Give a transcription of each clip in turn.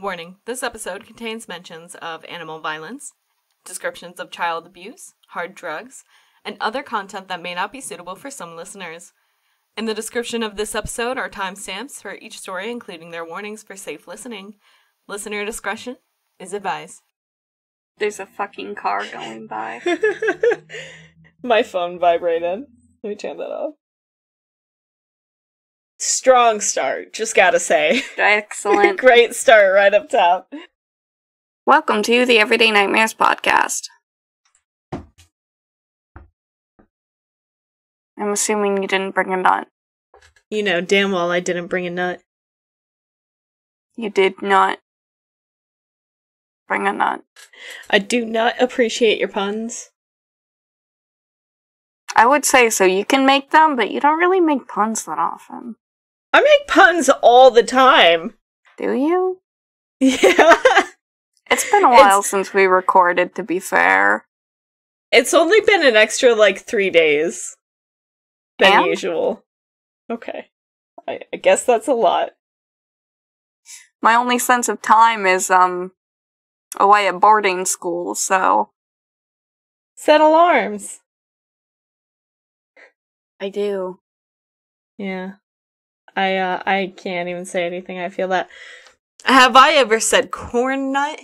Warning this episode contains mentions of animal violence, descriptions of child abuse, hard drugs, and other content that may not be suitable for some listeners. In the description of this episode are timestamps for each story, including their warnings for safe listening. Listener discretion is advised. There's a fucking car going by. My phone vibrated. Let me turn that off. Strong start, just gotta say. Excellent. Great start right up top. Welcome to the Everyday Nightmares podcast. I'm assuming you didn't bring a nut. You know damn well I didn't bring a nut. You did not bring a nut. I do not appreciate your puns. I would say so. You can make them, but you don't really make puns that often. I make puns all the time. Do you? Yeah. It's been a while It's- since we recorded, to be fair. It's only been an extra like three days than And? usual. Okay. I, I guess that's a lot. My only sense of time is, um, away at boarding school, so. Set alarms. I do. Yeah. I uh I can't even say anything. I feel that. Have I ever said corn nut?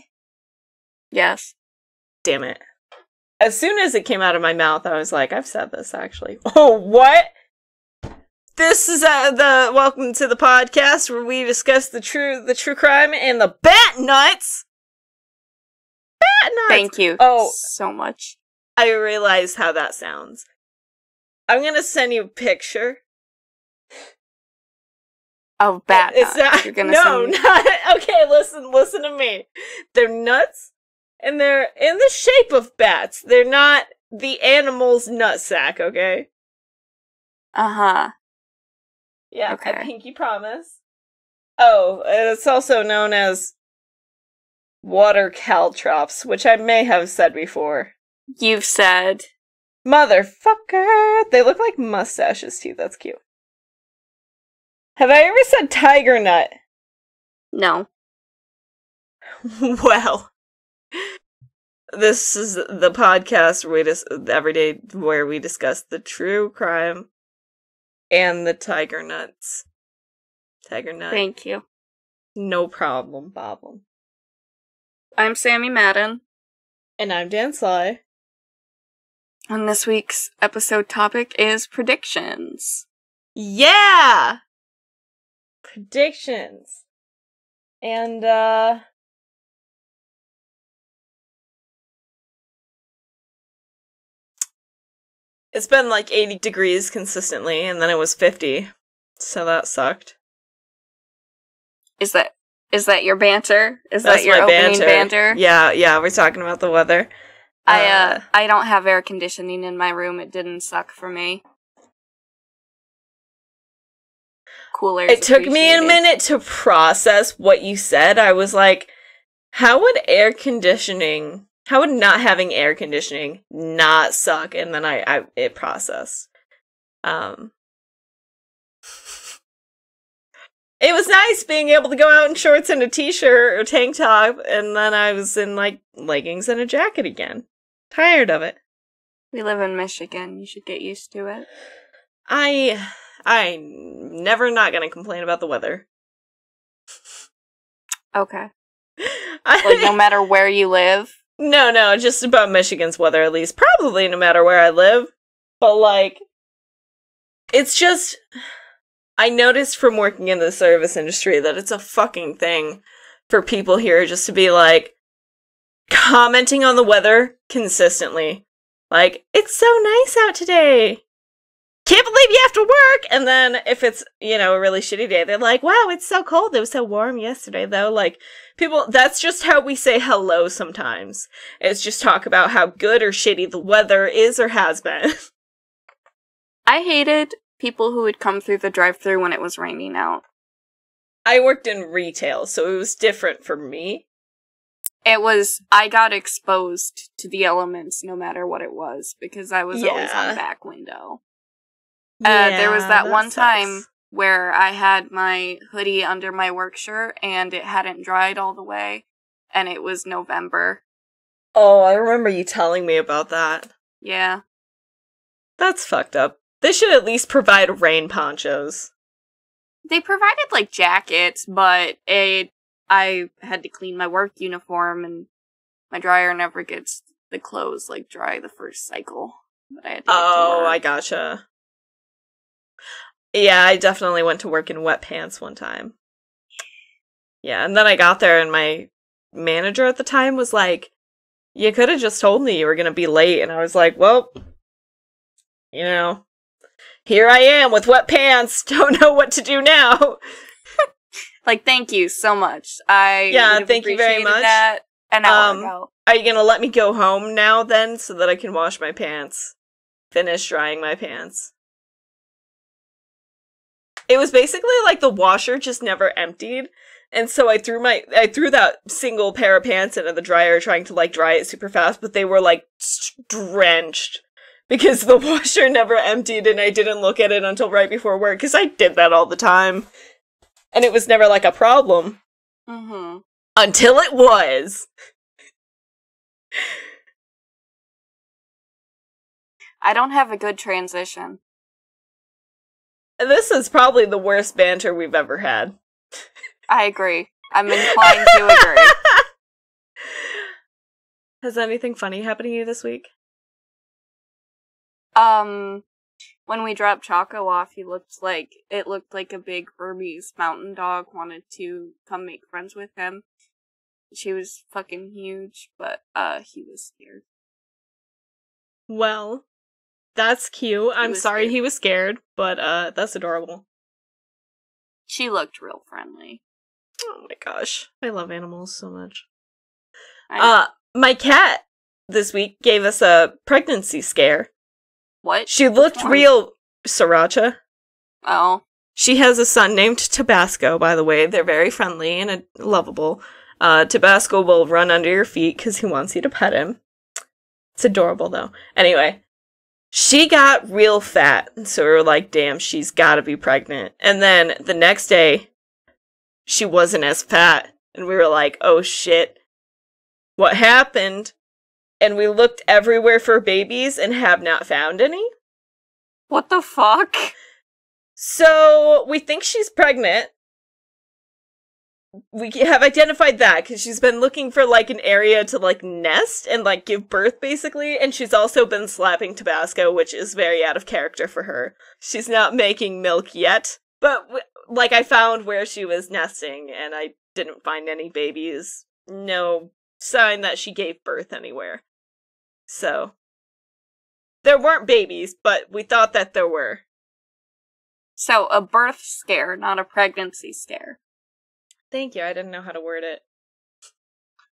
Yes. Damn it. As soon as it came out of my mouth, I was like, I've said this actually. Oh, what? This is uh, the welcome to the podcast where we discuss the true the true crime and the bat nuts. Bat nuts. Thank you Oh. so much. I realized how that sounds. I'm gonna send you a picture. Of bat It's nuts. not, You're gonna no, send not okay. Listen, listen to me. They're nuts, and they're in the shape of bats. They're not the animal's nutsack. Okay. Uh-huh. Yeah. Okay. I pinky promise. Oh, it's also known as water caltrops, which I may have said before. You've said Motherfucker! They look like mustaches too. That's cute. Have I ever said tiger nut? no. well, this is the podcast where we dis- every day where we discuss the true crime and the tiger nuts. Tiger nut. Thank you. no problem, problem. I'm Sammy Madden, And I'm Dan Sly. and this week's episode topic is predictions. Yeah! Predictions. And, uh. It's been like 80 degrees consistently, and then it was 50. So that sucked. Is that is that your banter? Is That's that your my opening banter? Yeah, yeah, we're talking about the weather. I uh I don't have air conditioning in my room. It didn't suck for me. Cooler. it took me a minute to process what you said. I was like, how would air conditioning, how would not having air conditioning not suck? And then I, I it processed. Um, it was nice being able to go out in shorts and a t-shirt or tank top, and then I was in like leggings and a jacket again. Tired of it. We live in Michigan. You should get used to it. I, I never not gonna complain about the weather. Okay. Like no matter where you live. No, no, just about Michigan's weather at least. Probably no matter where I live. But like it's just I noticed from working in the service industry that it's a fucking thing for people here just to be like commenting on the weather consistently. Like, it's so nice out today. Can't believe you have to work. And then if it's, you know, a really shitty day, they're like, wow, it's so cold. It was so warm yesterday, though. Like, people, that's just how we say hello sometimes. It's just talk about how good or shitty the weather is or has been. I hated people who would come through the drive-through when it was raining out. I worked in retail, so it was different for me. It was I got exposed to the elements no matter what it was because I was always on the back window. Uh, there was that one time- where I had my hoodie under my work shirt and it hadn't dried all the way, and it was November. Oh, I remember you telling me about that. Yeah. That's fucked up. They should at least provide rain ponchos. They provided like jackets, but it I had to clean my work uniform and my dryer never gets the clothes like dry the first cycle. But I had to Oh. I gotcha. Yeah, I definitely went to work in wet pants one time. Yeah, and then I got there and my manager at the time was like, You could have just told me you were gonna be late and I was like, Well, you know, here I am with wet pants, don't know what to do now. Like, thank you so much. I Yeah, thank you very much. That an hour Um, ago. Are you gonna let me go home now then so that I can wash my pants? Finish drying my pants. It was basically like the washer just never emptied. And so I threw my I threw that single pair of pants into the dryer trying to like dry it super fast, but they were like drenched because the washer never emptied and I didn't look at it until right before work cuz I did that all the time. And it was never like a problem Mm-hmm. until it was. I don't have a good transition. This is probably the worst banter we've ever had. I agree. I'm inclined to agree. Has anything funny happened to you this week? Um, when we dropped Choco off, he looked like it looked like a big Burmese mountain dog wanted to come make friends with him. She was fucking huge, but uh, he was scared. Well, that's cute. I'm was sorry scared. he was scared, but uh that's adorable. She looked real friendly. Oh my gosh. I love animals so much. Uh my cat this week gave us a pregnancy scare. what? She looked real Sriracha. Oh, She has a son named Tabasco, by the way. They're very friendly and uh, lovable. Uh, Tabasco will run under your feet because he wants you to pet him. It's adorable, though. Anyway, she got real fat, so we were like, damn, she's gotta be pregnant. And then the next day, she wasn't as fat, and we were like, oh shit, what happened? And we looked everywhere for babies and have not found any. what the fuck? So we think she's pregnant. We have identified that because she's been looking for like an area to like nest and like give birth basically. And she's also been slapping Tabasco, which is very out of character for her. She's not making milk yet, but like I found where she was nesting and I didn't find any babies. No sign that she gave birth anywhere. So there weren't babies, but we thought that there were. So a birth scare, not a pregnancy scare. Thank you. I didn't know how to word it.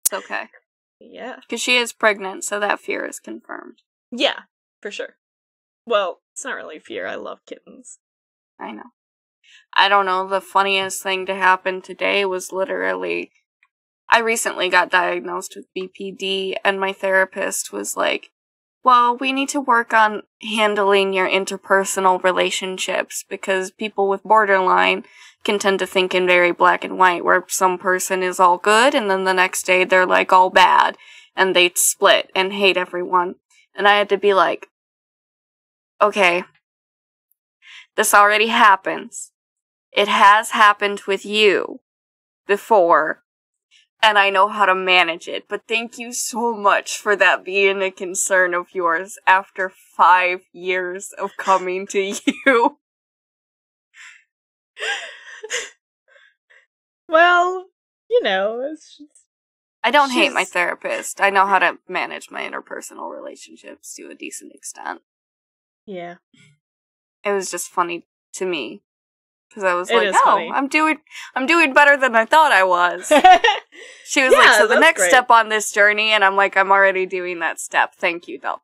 It's okay. Yeah. Because she is pregnant, so that fear is confirmed. Yeah, for sure. Well, it's not really fear. I love kittens. I know. I don't know. The funniest thing to happen today was literally. I recently got diagnosed with BPD, and my therapist was like, Well, we need to work on handling your interpersonal relationships because people with borderline can tend to think in very black and white, where some person is all good, and then the next day they're like all bad, and they split and hate everyone. And I had to be like, Okay, this already happens. It has happened with you before, and I know how to manage it. But thank you so much for that being a concern of yours after five years of coming to you. Well, you know, it's just... I don't hate my therapist. I know how to manage my interpersonal relationships to a decent extent. yeah. It was just funny to me because I was It like, "Oh, funny. I'm doing, I'm doing better than I thought I was." She was like, "So the next great. step on this journey," and I'm like, "I'm already doing that step. Thank you, though."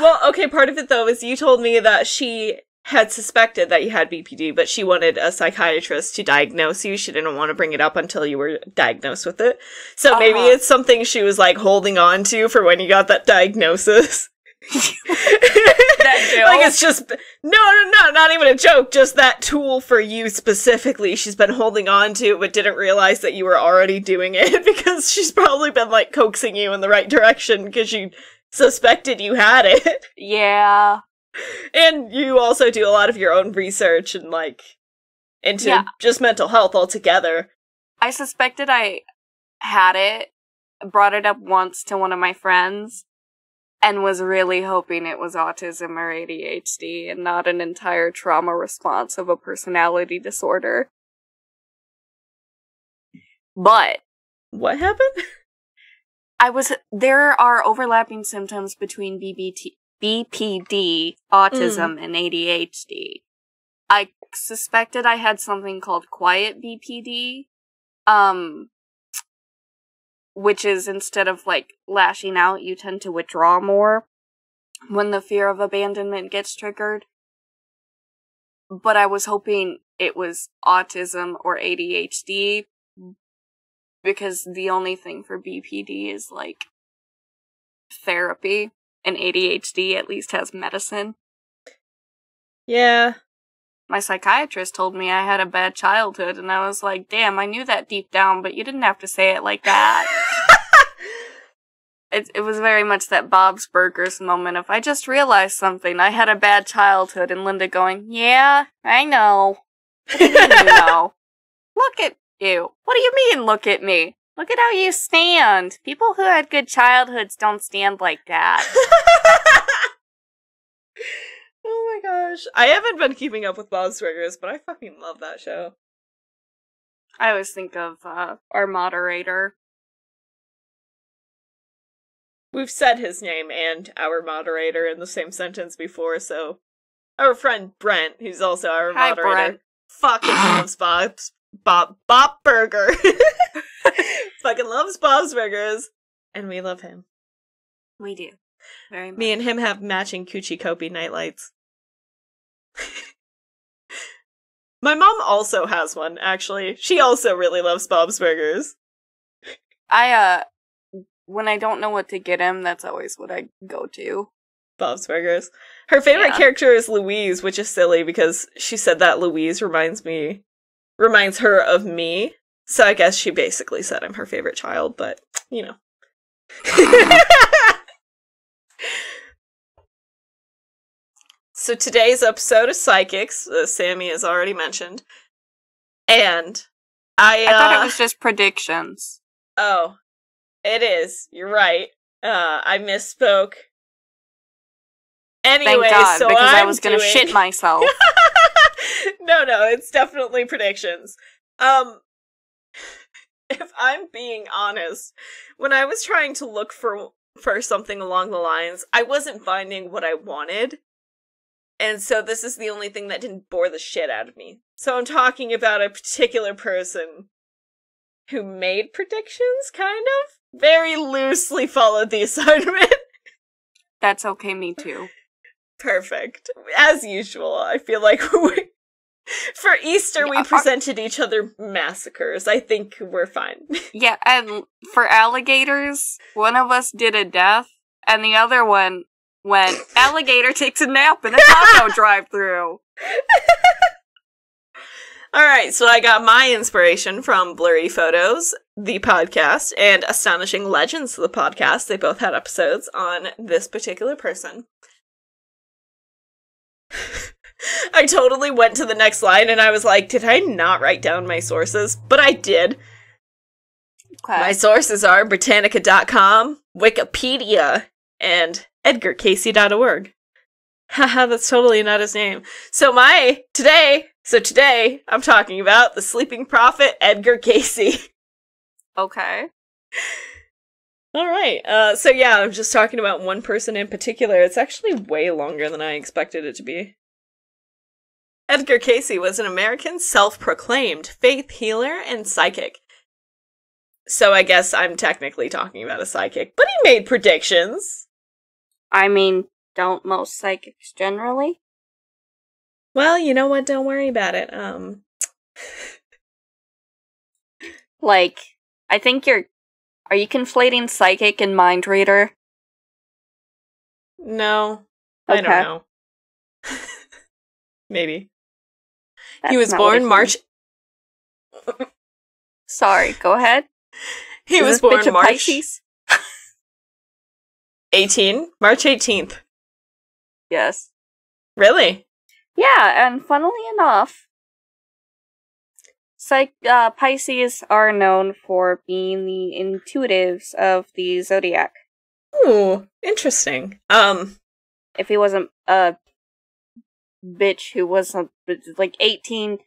well, okay, part of it though is you told me that she had suspected that you had BPD, but she wanted a psychiatrist to diagnose you. She didn't want to bring it up until you were diagnosed with it. So maybe Uh-huh. it's something she was like holding on to for when you got that diagnosis. That joke? like it's just no, no, no, not even a joke. Just that tool for you specifically. She's been holding on to, but didn't realize that you were already doing it because she's probably been like coaxing you in the right direction because she suspected you had it. yeah. and you also do a lot of your own research and like into Yeah. just mental health altogether. I suspected I had it, brought it up once to one of my friends, and was really hoping it was autism or ADHD and not an entire trauma response of a personality disorder. But What happened? I was there are overlapping symptoms between BBT, BPD, autism, and ADHD. I suspected I had something called quiet BPD, um, which is instead of like lashing out, you tend to withdraw more when the fear of abandonment gets triggered. But I was hoping it was autism or ADHD because the only thing for BPD is like therapy, and ADHD at least has medicine. Yeah. My psychiatrist told me I had a bad childhood, and I was like, damn, I knew that deep down, but you didn't have to say it like that. it, it was very much that Bob's Burgers moment of, I just realized something. I had a bad childhood, and Linda going, yeah, I know. What do you mean you know? Look at you. What do you mean, look at me? Look at how you stand. People who had good childhoods don't stand like that. oh my gosh. I haven't been keeping up with Bob's Burgers, but I fucking love that show. I always think of uh, our moderator. We've said his name and our moderator in the same sentence before, so our friend Brent, who's also our Hi, moderator, Brent. fucking loves Bob's Bob Bob Burger. fucking loves Bob's Burgers, and we love him. We do. Very much. Me and him have matching Kuchi Kopi nightlights. My mom also has one, actually. She also really loves Bob's Burgers. I, uh, when I don't know what to get him, that's always what I go to. Bob's Burgers. Her favorite Yeah. character is Louise, which is silly because she said that Louise reminds me reminds her of me. So I guess she basically said I'm her favorite child, but you know. so today's episode is Psychics, as Sammy has already mentioned. And I, I thought uh, it was just predictions. Oh, it is. You're right. Uh, I misspoke. Thank Anyway, God, so because i I'm was gonna doing- shit myself. no, no, it's definitely predictions. Um, if I'm being honest, when I was trying to look for for something along the lines, I wasn't finding what I wanted. And so this is the only thing that didn't bore the shit out of me. So I'm talking about a particular person who made predictions, kind of. Very loosely followed the assignment. That's okay, me too. Perfect. As usual, I feel like we, for Easter we presented each other massacres. I think we're fine. Yeah, and for alligators, one of us did a death, and the other one went, alligator takes a nap in a taco drive through. All right, so I got my inspiration from Blurry Photos, the podcast, and Astonishing Legends, the podcast. They both had episodes on this particular person. I totally went to the next line and I was like, did I not write down my sources? But I did. Okay. My sources are Britannica.com, Wikipedia, and EdgarCayce.org. Haha, that's totally not his name. So my today, so today I'm talking about the sleeping prophet Edgar Cayce. Okay. All right. Uh, so yeah, I'm just talking about one person in particular. It's actually way longer than I expected it to be. Edgar Cayce was an American self-proclaimed faith healer and psychic. So I guess I'm technically talking about a psychic, but he made predictions. I mean, don't most psychics generally? Well, you know what? Don't worry about it. Um, Like, I think you're. Are you conflating psychic and mind reader? No. I don't know. Maybe. That's he was born March. Sorry, go ahead. he Is was born March Pisces? 18, March 18th. Yes. Really? Yeah, and funnily enough, psych- uh, Pisces are known for being the intuitives of the zodiac. Ooh, interesting. Um, If he wasn't a bitch who was uh, like 18,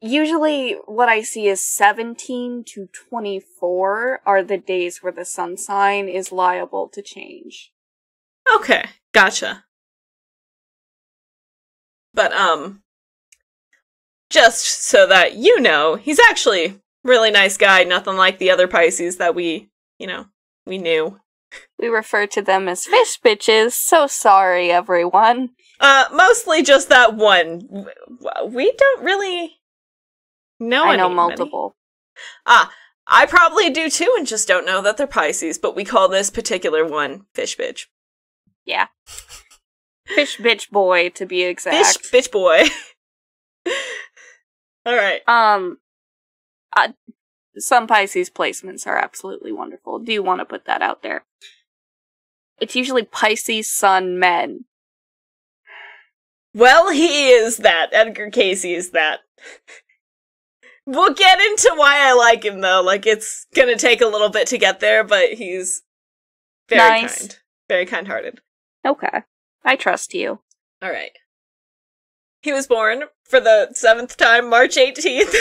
usually what I see is 17 to 24 are the days where the sun sign is liable to change. okay, gotcha. But um just so that you know, he's actually really nice guy, nothing like the other Pisces that we, you know, we knew. We refer to them as fish bitches, so sorry everyone. Uh mostly just that one. We don't really know I know multiple. Ah, I probably do too and just don't know that they're Pisces, but we call this particular one fish bitch. Yeah. Fish bitch boy to be exact. Fish bitch boy. All right. Um, uh, some Pisces placements are absolutely wonderful. Do you want to put that out there? It's usually Pisces Sun men. Well, he is that. Edgar Cayce is that. We'll get into why I like him though. Like it's gonna take a little bit to get there, but he's very Nice. kind. Very kind hearted. Okay. I trust you. All right. He was born for the seventh time, March 18th,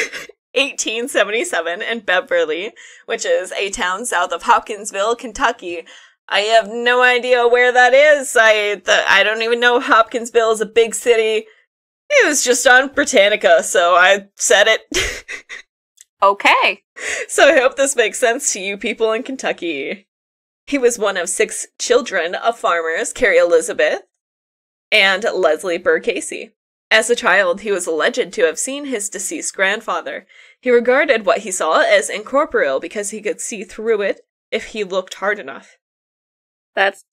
1877, in Beverly, which is a town south of Hopkinsville, Kentucky. I have no idea where that is. I the, I don't even know Hopkinsville is a big city. It was just on Britannica, so I said it. Okay. so I hope this makes sense to you people in Kentucky. He was one of six children of farmers, Carrie Elizabeth and Leslie Burr Cayce. As a child, he was alleged to have seen his deceased grandfather. He regarded what he saw as incorporeal because he could see through it if he looked hard enough. That's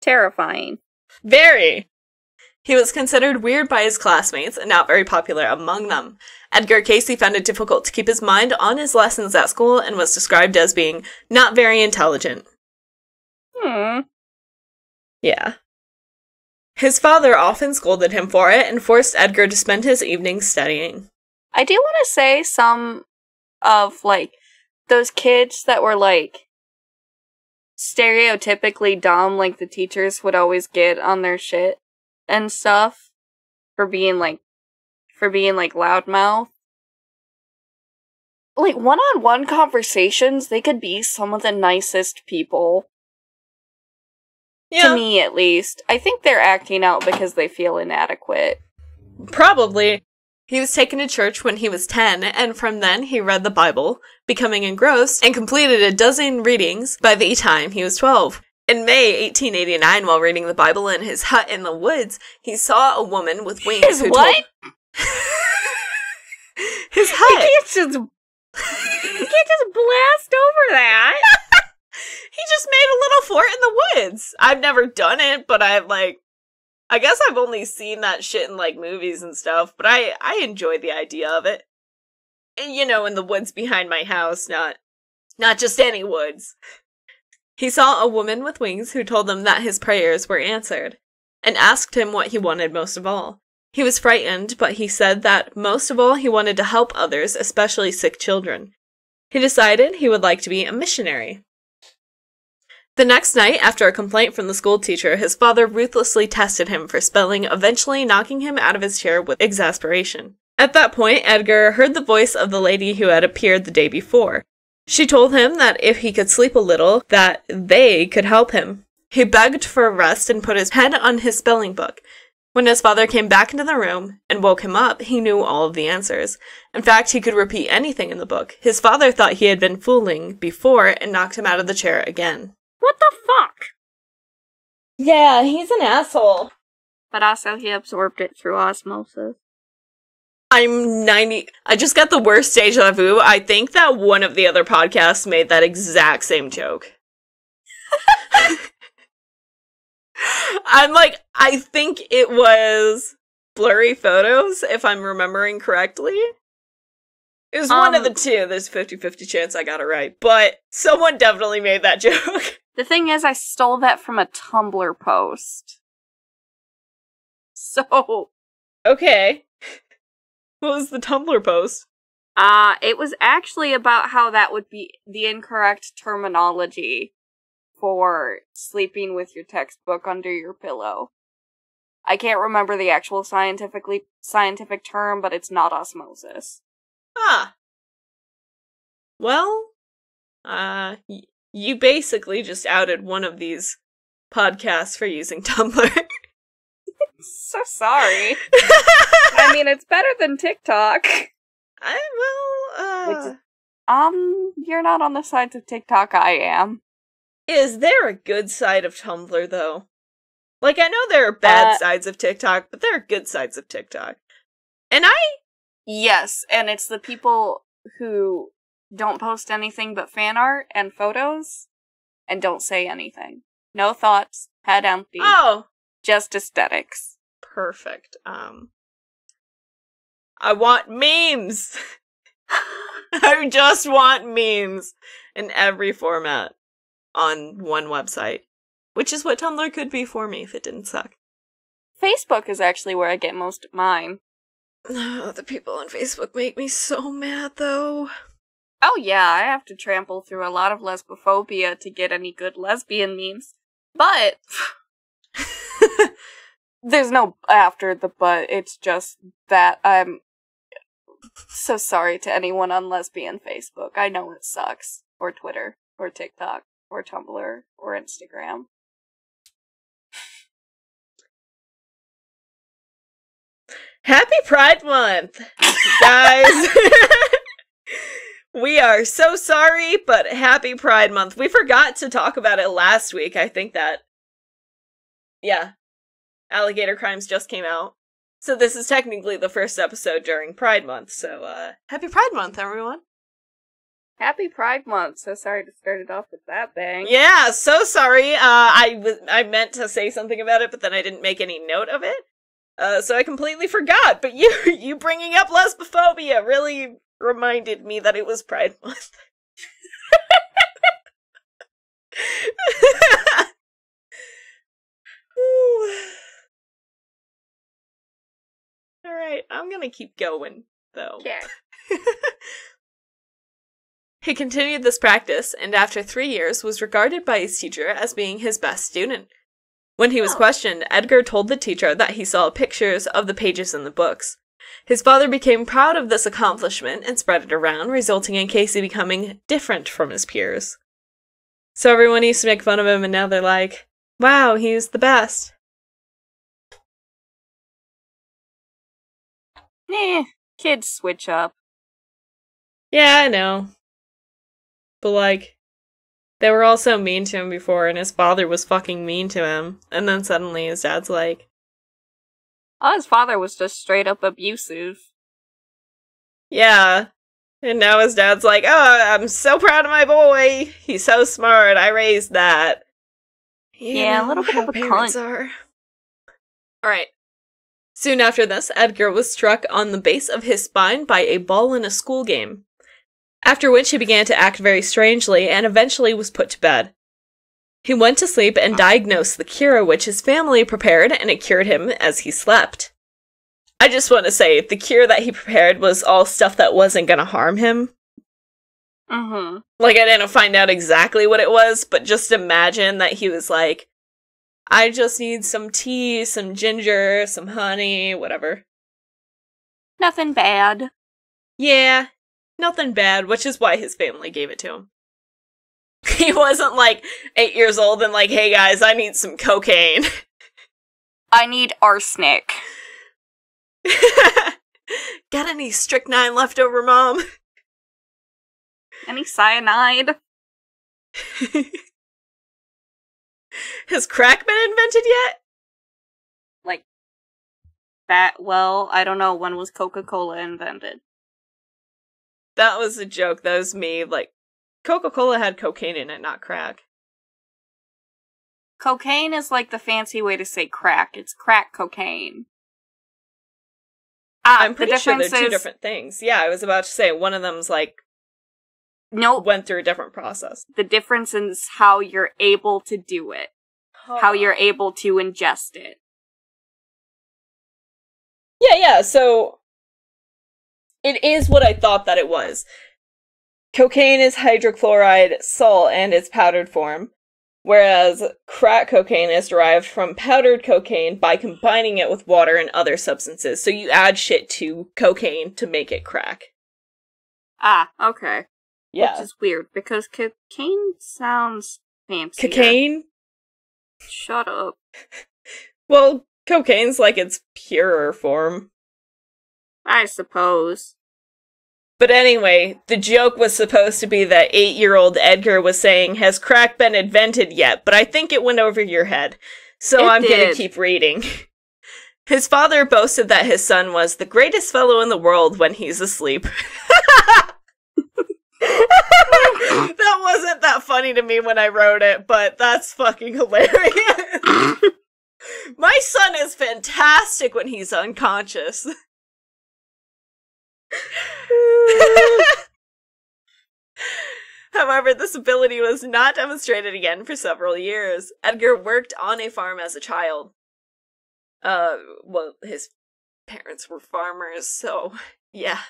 terrifying. Very. He was considered weird by his classmates and not very popular among them. Edgar Cayce found it difficult to keep his mind on his lessons at school and was described as being not very intelligent. Hmm. Yeah. His father often scolded him for it and forced Edgar to spend his evenings studying. I do want to say some of like those kids that were like stereotypically dumb, like the teachers would always get on their shit and stuff for being like for being like loudmouth. Like one on one conversations, they could be some of the nicest people. Yeah, To me at least. I think they're acting out because they feel inadequate. probably. He was taken to church when he was 10, and from then he read the Bible, becoming engrossed, and completed a dozen readings by the time he was 12. In May 1889, while reading the Bible in his hut in the woods, he saw a woman with wings His who what? told his hut. can't just you can't just blast over that. he just made a little fort in the woods. I've never done it, but I've like I guess I've only seen that shit in like movies and stuff, but I I enjoy the idea of it. And, you know, in the woods behind my house, not not just any woods. He saw a woman with wings who told him that his prayers were answered and asked him what he wanted most of all. He was frightened, but he said that most of all he wanted to help others, especially sick children. He decided he would like to be a missionary. The next night, after a complaint from the school teacher, his father ruthlessly tested him for spelling, eventually knocking him out of his chair with exasperation. At that point, Edgar heard the voice of the lady who had appeared the day before. She told him that if he could sleep a little, that they could help him. He begged for a rest and put his head on his spelling book. When his father came back into the room and woke him up, he knew all of the answers. In fact, he could repeat anything in the book. His father thought he had been fooling before and knocked him out of the chair again. What the fuck? Yeah, he's an asshole. But also, he absorbed it through osmosis. I'm 90. I just got the worst deja vu. I think that one of the other podcasts made that exact same joke. I'm like, I think it was blurry photos, if I'm remembering correctly. It was one of the Um, two. There's a 50 50 chance I got it right. But someone definitely made that joke. The thing is, I stole that from a Tumblr post. So, okay. What was the Tumblr post? uh, it was actually about how that would be the incorrect terminology for sleeping with your textbook under your pillow. I can't remember the actual scientifically scientific term, but it's not osmosis. Ah. Well, uh, y- you basically just outed one of these podcasts for using Tumblr. So sorry. I mean, it's better than TikTok. I Which uh, is- Um, you're not on the sides of TikTok. I am. is there a good side of Tumblr though? Like I know there are bad Uh, sides of TikTok, but there are good sides of TikTok. And I Yes, and it's the people who don't post anything but fan art and photos and don't say anything. No thoughts, head empty, oh, just aesthetics. Perfect. Um I want memes. I just want memes in every format on one website, which is what Tumblr could be for me if it didn't suck. Facebook is actually where I get most of mine. the people on Facebook make me so mad though. Oh yeah, I have to trample through a lot of lesbophobia to get any good lesbian memes. But there's no after the but, it's just that I'm so sorry to anyone on lesbian Facebook. I know it sucks. Or Twitter, or TikTok, or Tumblr, or Instagram. Happy Pride Month, guys. we are so sorry, but happy Pride Month. We forgot to talk about it last week. I think that, yeah, Alligator Crimes just came out. So this is technically the first episode during Pride Month. So, uh, happy Pride Month, everyone. Happy Pride Month. So sorry to start it off with that bang. Yeah, so sorry. Uh, I was I meant to say something about it, but then I didn't make any note of it. Uh, so I completely forgot. But you you bringing up lesbophobia really reminded me that it was Pride Month. All right, I'm gonna keep going though. Okay. He continued this practice and after three years was regarded by his teacher as being his best student. When he was Oh. questioned, Edgar told the teacher that he saw pictures of the pages in the books. His father became proud of this accomplishment and spread it around, resulting in Cayce becoming different from his peers. So everyone used to make fun of him, and now they're like, wow, he's the best. Eh, kids switch up. Yeah, I know. But like they were all so mean to him before and his father was fucking mean to him. And then suddenly his dad's like, Oh, his father was just straight up abusive. "Yeah." And now his dad's like, "Oh, I'm so proud of my boy. He's so smart. I raised that." You Yeah, a little bit of a cunt. are. All right. Soon after this, Edgar was struck on the base of his spine by a ball in a school game. After which he began to act very strangely and eventually was put to bed. He went to sleep and diagnosed the cure which his family prepared and it cured him as he slept. I just want to say the cure that he prepared was all stuff that wasn't going to harm him. Mm-hmm. Like, I didn't find out exactly what it was, but just imagine that he was like, I just need some tea, some ginger, some honey, whatever. Nothing bad. Yeah, nothing bad, which is why his family gave it to him. He wasn't like eight years old and like, hey guys, I need some cocaine. I need arsenic. Got any strychnine left over, mom? Any cyanide? Has crack been invented yet? Like that well, I don't know when was Coca-Cola invented. That was a joke. That was me. Like, Coca Cola had cocaine in it, not crack. Cocaine is like the fancy way to say crack. It's crack cocaine. Ah, I'm pretty the sure they're two is- different things. Yeah, I was about to say one of them's like Nope. went through a different process. The difference is how you're able to do it, how you're able to ingest it. Yeah, yeah. So it is what I thought that it was. Cocaine is hydrochloride salt and its powdered form, whereas crack cocaine is derived from powdered cocaine by combining it with water and other substances. So you add shit to cocaine to make it crack. Ah, okay. Yeah. Which is weird because cocaine sounds fancy. Cocaine? Shut up. Well, cocaine's like its purer form. I suppose. But anyway, the joke was supposed to be that eight year old Edgar was saying, Has crack been invented yet? But I think it went over your head. So It I'm gonna keep reading. His father boasted that his son was the greatest fellow in the world when he's asleep. that wasn't that funny to me when I wrote it, but that's fucking hilarious. My son is fantastic when he's unconscious. However, this ability was not demonstrated again for several years. Edgar worked on a farm as a child. Uh, well, his parents were farmers, so yeah,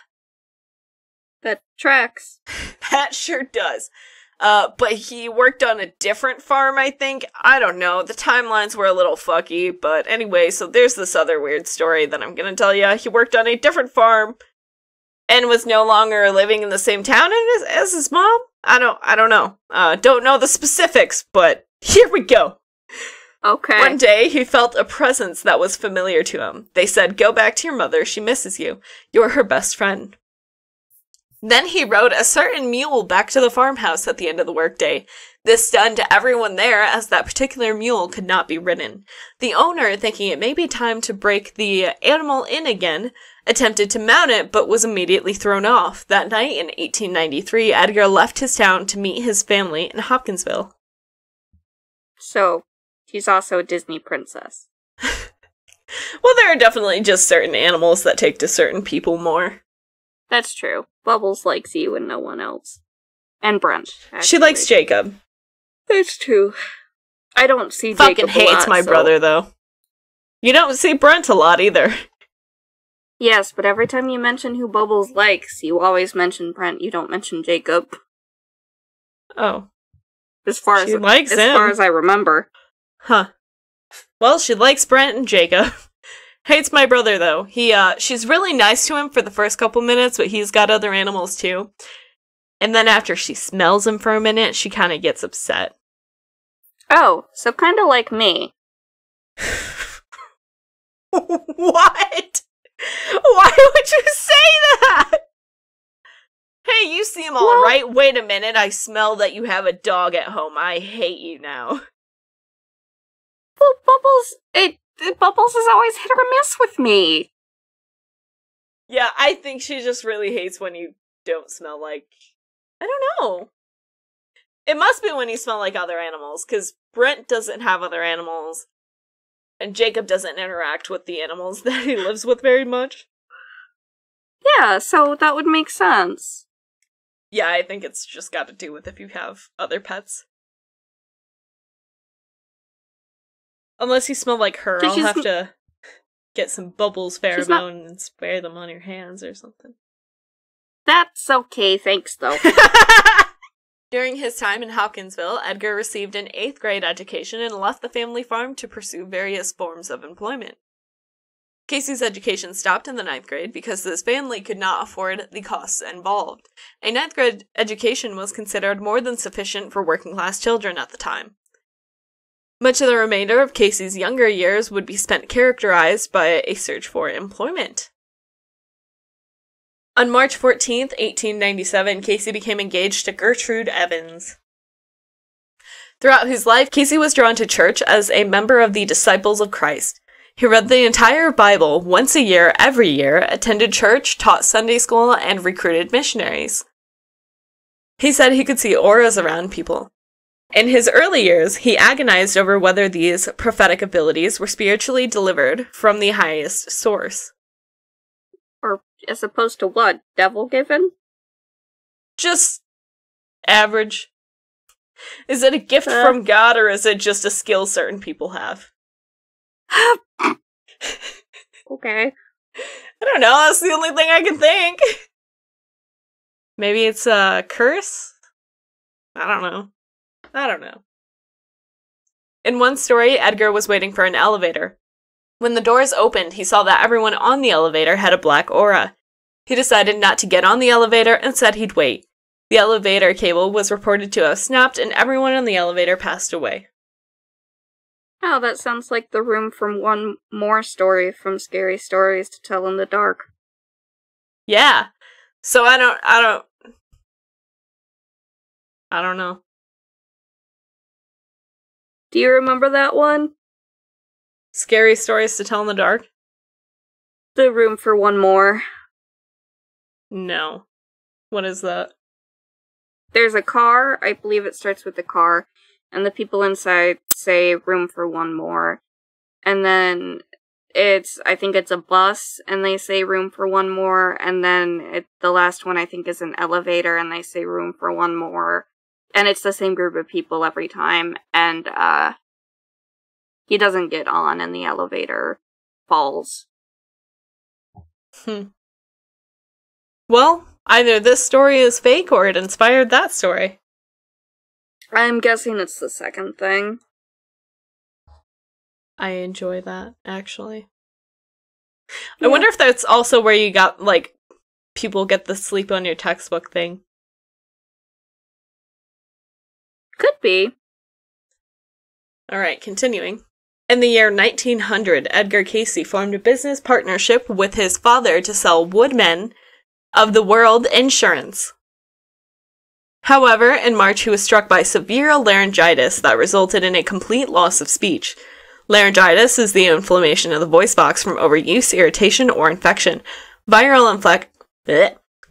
That tracks. that sure does. Uh, but he worked on a different farm, I think. I don't know. The timelines were a little fucky, but anyway, so there's this other weird story that I'm gonna tell you. He worked on a different farm and was no longer living in the same town as, as his mom. I don't, I don't know. Uh, don't know the specifics, but here we go. Okay. One day, he felt a presence that was familiar to him. They said, Go back to your mother, she misses you. You're her best friend. Then he rode a certain mule back to the farmhouse at the end of the workday. This stunned everyone there, as that particular mule could not be ridden. The owner, thinking it may be time to break the animal in again, attempted to mount it, but was immediately thrown off. That night in 1893, Edgar left his town to meet his family in Hopkinsville. so, he's also a Disney princess. Well, there are definitely just certain animals that take to certain people more. That's true. Bubbles likes you and no one else. And Brent. She likes. Jacob. That's true. I don't see Fucking Jacob a hates lot, my so- brother though. You don't see Brent a lot either. Yes, but every time you mention who Bubbles likes, you always mention Brent. You don't mention Jacob. Oh, As far She as likes as him. far as I remember. huh. Well, she likes Brent and Jacob. Hates my brother though. He uh she's really nice to him for the first couple minutes, but he's got other animals too. And then after she smells him for a minute, she kind of gets upset. Oh, so kind of like me. what? Why would you say that? Hey, you seem all Well- right. Wait a minute. I smell that you have a dog at home. I hate you now. Well, Bubbles, it, it Bubbles is always hit or miss with me. Yeah, I think she just really hates when you don't smell like. I don't know. It must be when you smell like other animals, because Brent doesn't have other animals, and Jacob doesn't interact with the animals that he lives with very much. Yeah, so that would make sense. Yeah, I think it's just got to do with if you have other pets. Unless you smell like her, I'll have to get some bubbles She's not- pheromone and spray them on your hands or something. That's okay, thanks though. During his time in Hopkinsville, Edgar received an eighth grade education and left the family farm to pursue various forms of employment. Cayce's education stopped in the ninth grade because his family could not afford the costs involved. A ninth grade education was considered more than sufficient for working class children at the time. Much of the remainder of Cayce's younger years would be spent characterized by a search for employment. On March 14th, 1897, Cayce became engaged to Gertrude Evans. Throughout his life, Cayce was drawn to church as a member of the Disciples of Christ. He read the entire Bible once a year, every year, attended church, taught Sunday school, and recruited missionaries. He said he could see auras around people. In his early years, he agonized over whether these prophetic abilities were spiritually delivered from the highest source. Or as opposed to what? Devil given? Just average. Is it a gift Uh. from God or is it just a skill certain people have? Okay. I don't know. That's the only thing I can think. Maybe it's a curse? I don't know. I don't know. In one story, Edgar was waiting for an elevator. When the doors opened, he saw that everyone on the elevator had a black aura. He decided not to get on the elevator and said he'd wait. The elevator cable was reported to have snapped, and everyone on the elevator passed away. Oh, that sounds like the room from one more story from Scary Stories to Tell in the Dark. Yeah. So I don't, I don't, I don't know. Do you remember that one? Scary stories to tell in the dark? The room for one more. No. What is that? There's a car, I believe it starts with a car, and the people inside say room for one more. And then it's I think it's a bus and they say room for one more and then it, the last one I think is an elevator and they say room for one more. And it's the same group of people every time and uh he doesn't get on and the elevator falls. Hmm. Well, either this story is fake or it inspired that story. I'm guessing it's the second thing. I enjoy that, actually. I wonder if that's also where you got, like, people get the sleep on your textbook thing. Could be. Alright, continuing. In the year 1900, Edgar Cayce formed a business partnership with his father to sell Woodmen of the World insurance. However, in March he was struck by severe laryngitis that resulted in a complete loss of speech. Laryngitis is the inflammation of the voice box from overuse, irritation, or infection. Viral inflec-.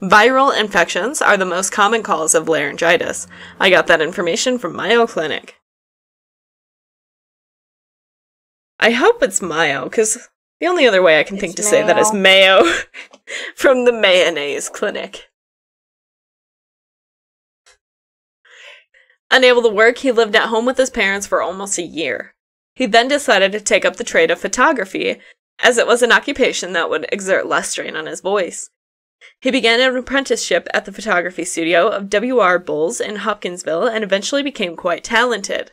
Viral infections are the most common cause of laryngitis. I got that information from Mayo Clinic. I hope it's Mayo, because the only other way I can think It's to say that is Mayo from the Mayonnaise Clinic. Unable to work, he lived at home with his parents for almost a year. He then decided to take up the trade of photography, as it was an occupation that would exert less strain on his voice. He began an apprenticeship at the photography studio of W.R. Bowles in Hopkinsville and eventually became quite talented.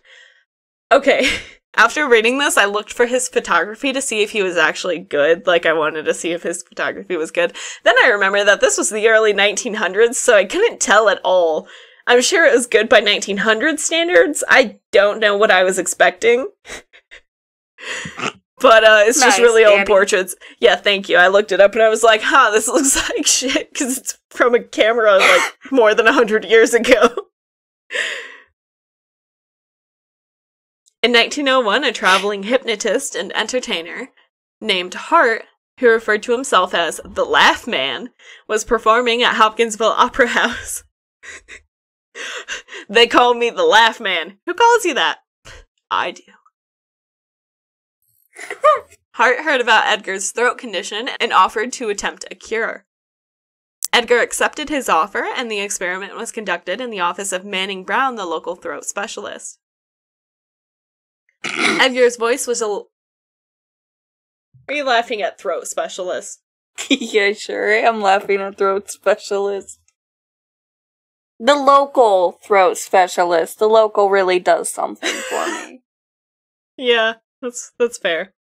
Okay, after reading this, I looked for his photography to see if he was actually good. Like, I wanted to see if his photography was good. Then I remember that this was the early 1900s, so I couldn't tell at all. I'm sure it was good by 1900 standards. I don't know what I was expecting. but uh, it's just Nice, really old portraits. Yeah, thank you. I looked it up and I was like, huh, this looks like shit because it's from a camera like more than 100 years ago. In 1901, a traveling hypnotist and entertainer named Hart, who referred to himself as the Laugh Man, was performing at Hopkinsville Opera House. they call me the Laugh Man. Who calls you that? I do. Hart heard about Edgar's throat condition and offered to attempt a cure. Edgar accepted his offer, and the experiment was conducted in the office of Manning Brown, the local throat specialist. Edgar's voice was a. l- Are you laughing at throat specialist? yeah, sure. I'm laughing at throat specialist. The local throat specialist. The local really does something for me. Yeah, that's that's fair.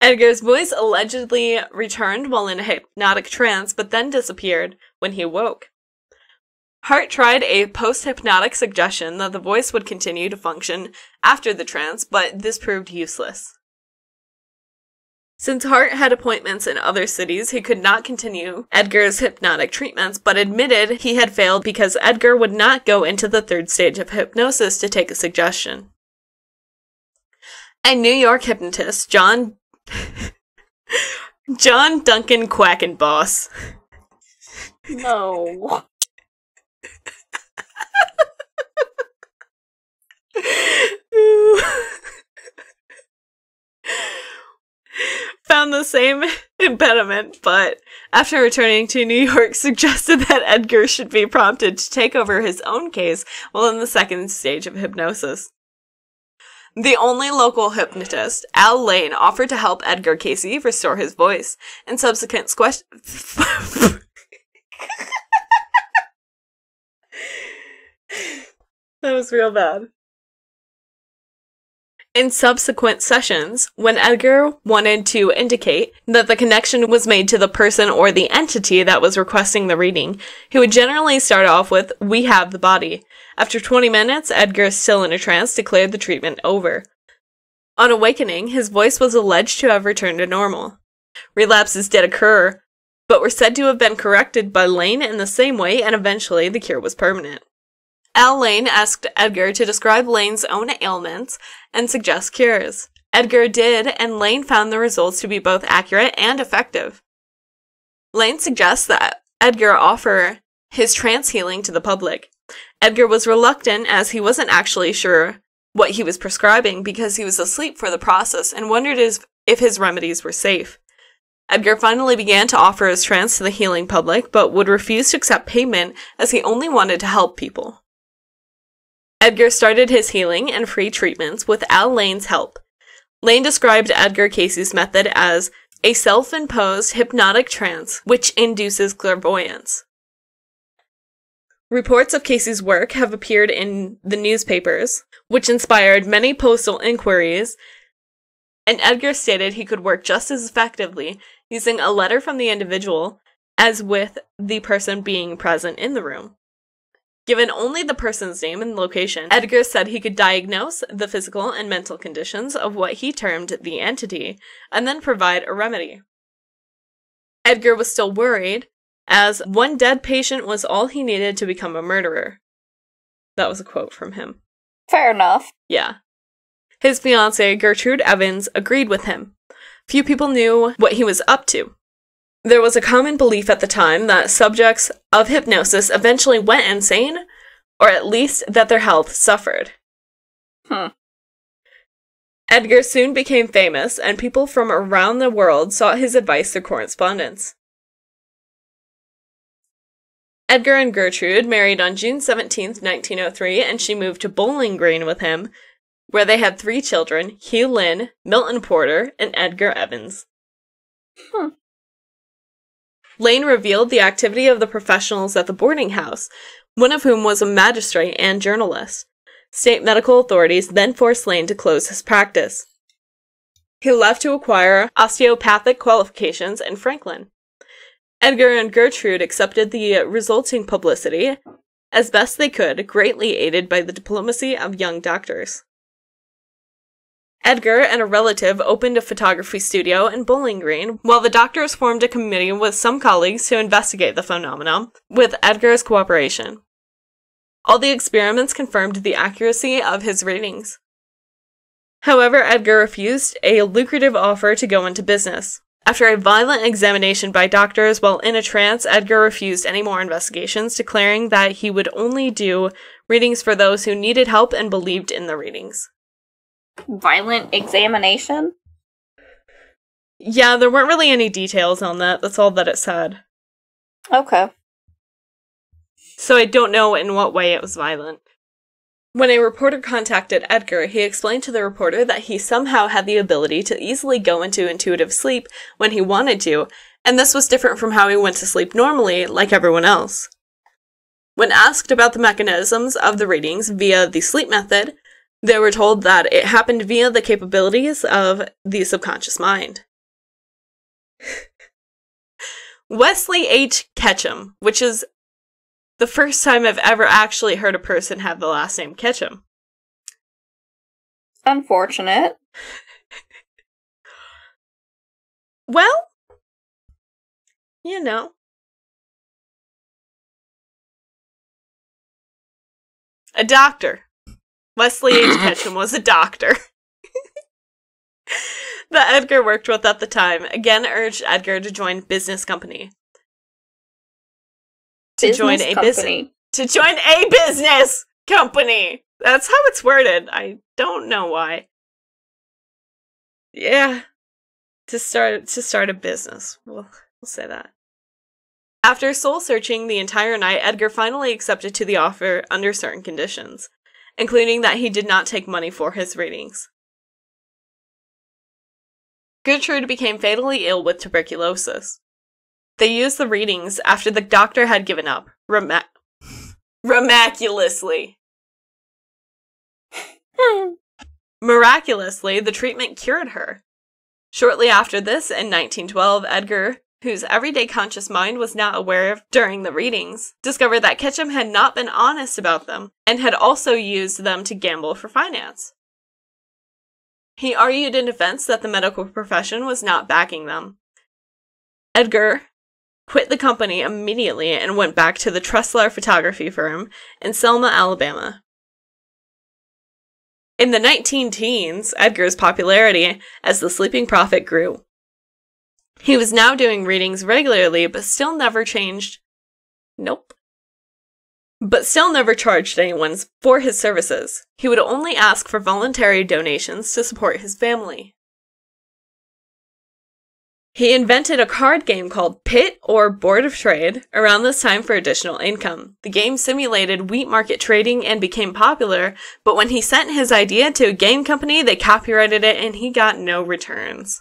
Edgar's voice allegedly returned while in a hypnotic trance, but then disappeared when he awoke. Hart tried a post hypnotic suggestion that the voice would continue to function after the trance, but this proved useless. Since Hart had appointments in other cities, he could not continue Edgar's hypnotic treatments, but admitted he had failed because Edgar would not go into the third stage of hypnosis to take a suggestion and New York hypnotist John John Duncan Quackenboss. No. Found the same impediment, but after returning to New York, suggested that Edgar should be prompted to take over his own case while in the second stage of hypnosis. The only local hypnotist, Al Layne, offered to help Edgar Cayce restore his voice. In subsequent squash- that was real bad. In subsequent sessions, when Edgar wanted to indicate that the connection was made to the person or the entity that was requesting the reading, he would generally start off with, We have the body. After 20 minutes, Edgar, still in a trance, declared the treatment over. On awakening, his voice was alleged to have returned to normal. Relapses did occur, but were said to have been corrected by Layne in the same way, and eventually the cure was permanent. Al Layne asked Edgar to describe Layne's own ailments and suggest cures. Edgar did, and Layne found the results to be both accurate and effective. Layne suggests that Edgar offer his trance healing to the public. Edgar was reluctant as he wasn't actually sure what he was prescribing because he was asleep for the process and wondered if his remedies were safe. Edgar finally began to offer his trance to the healing public, but would refuse to accept payment as he only wanted to help people. Edgar started his healing and free treatments with Al Layne's help. Layne described Edgar Cayce's method as a self imposed hypnotic trance which induces clairvoyance. Reports of Cayce's work have appeared in the newspapers, which inspired many postal inquiries, and Edgar stated he could work just as effectively using a letter from the individual as with the person being present in the room. Given only the person's name and location, Edgar said he could diagnose the physical and mental conditions of what he termed the entity and then provide a remedy. Edgar was still worried, as one dead patient was all he needed to become a murderer. That was a quote from him. Fair enough. Yeah. His fiancee, Gertrude Evans, agreed with him. Few people knew what he was up to, there was a common belief at the time that subjects of hypnosis eventually went insane, or at least that their health suffered. Hmm. Edgar soon became famous, and people from around the world sought his advice through correspondence. Edgar and Gertrude married on June 17, 1903, and she moved to Bowling Green with him, where they had three children Hugh Lynn, Milton Porter, and Edgar Evans. Hmm. Layne revealed the activity of the professionals at the boarding house, one of whom was a magistrate and journalist. State medical authorities then forced Layne to close his practice. He left to acquire osteopathic qualifications in Franklin. Edgar and Gertrude accepted the resulting publicity as best they could, greatly aided by the diplomacy of young doctors. Edgar and a relative opened a photography studio in Bowling Green, while the doctors formed a committee with some colleagues to investigate the phenomenon, with Edgar's cooperation. All the experiments confirmed the accuracy of his readings. However, Edgar refused a lucrative offer to go into business. After a violent examination by doctors while in a trance, Edgar refused any more investigations, declaring that he would only do readings for those who needed help and believed in the readings violent examination? Yeah, there weren't really any details on that. That's all that it said. Okay. So I don't know in what way it was violent. When a reporter contacted Edgar, he explained to the reporter that he somehow had the ability to easily go into intuitive sleep when he wanted to, and this was different from how he went to sleep normally, like everyone else. When asked about the mechanisms of the readings via the sleep method, they were told that it happened via the capabilities of the subconscious mind. Wesley H. Ketchum, which is the first time I've ever actually heard a person have the last name Ketchum. Unfortunate. well, you know. A doctor. Wesley H. Ketchum was a doctor that Edgar worked with at the time, again urged Edgar to join business company. To Business join a company. business to join a business company. That's how it's worded. I don't know why. Yeah. to start to start a business. We'll, we'll say that. After soul searching the entire night, Edgar finally accepted to the offer under certain conditions, including that he did not take money for his readings. Gertrude became fatally ill with tuberculosis. They used the readings after the doctor had given up, rema-. Miraculously, the treatment cured her. Shortly after this, in 1912, Edgar, whose everyday conscious mind was not aware of during the readings, discovered that Ketchum had not been honest about them and had also used them to gamble for finance. He argued in defense that the medical profession was not backing them. Edgar quit the company immediately and went back to the Tressler photography firm in Selma, Alabama. In the 19 teens, Edgar's popularity as the sleeping prophet grew. He was now doing readings regularly, but still never changed. Nope. But still never charged anyone for his services. He would only ask for voluntary donations to support his family. He invented a card game called Pit or Board of Trade around this time for additional income. The game simulated wheat market trading and became popular, but when he sent his idea to a game company, they copyrighted it and he got no returns.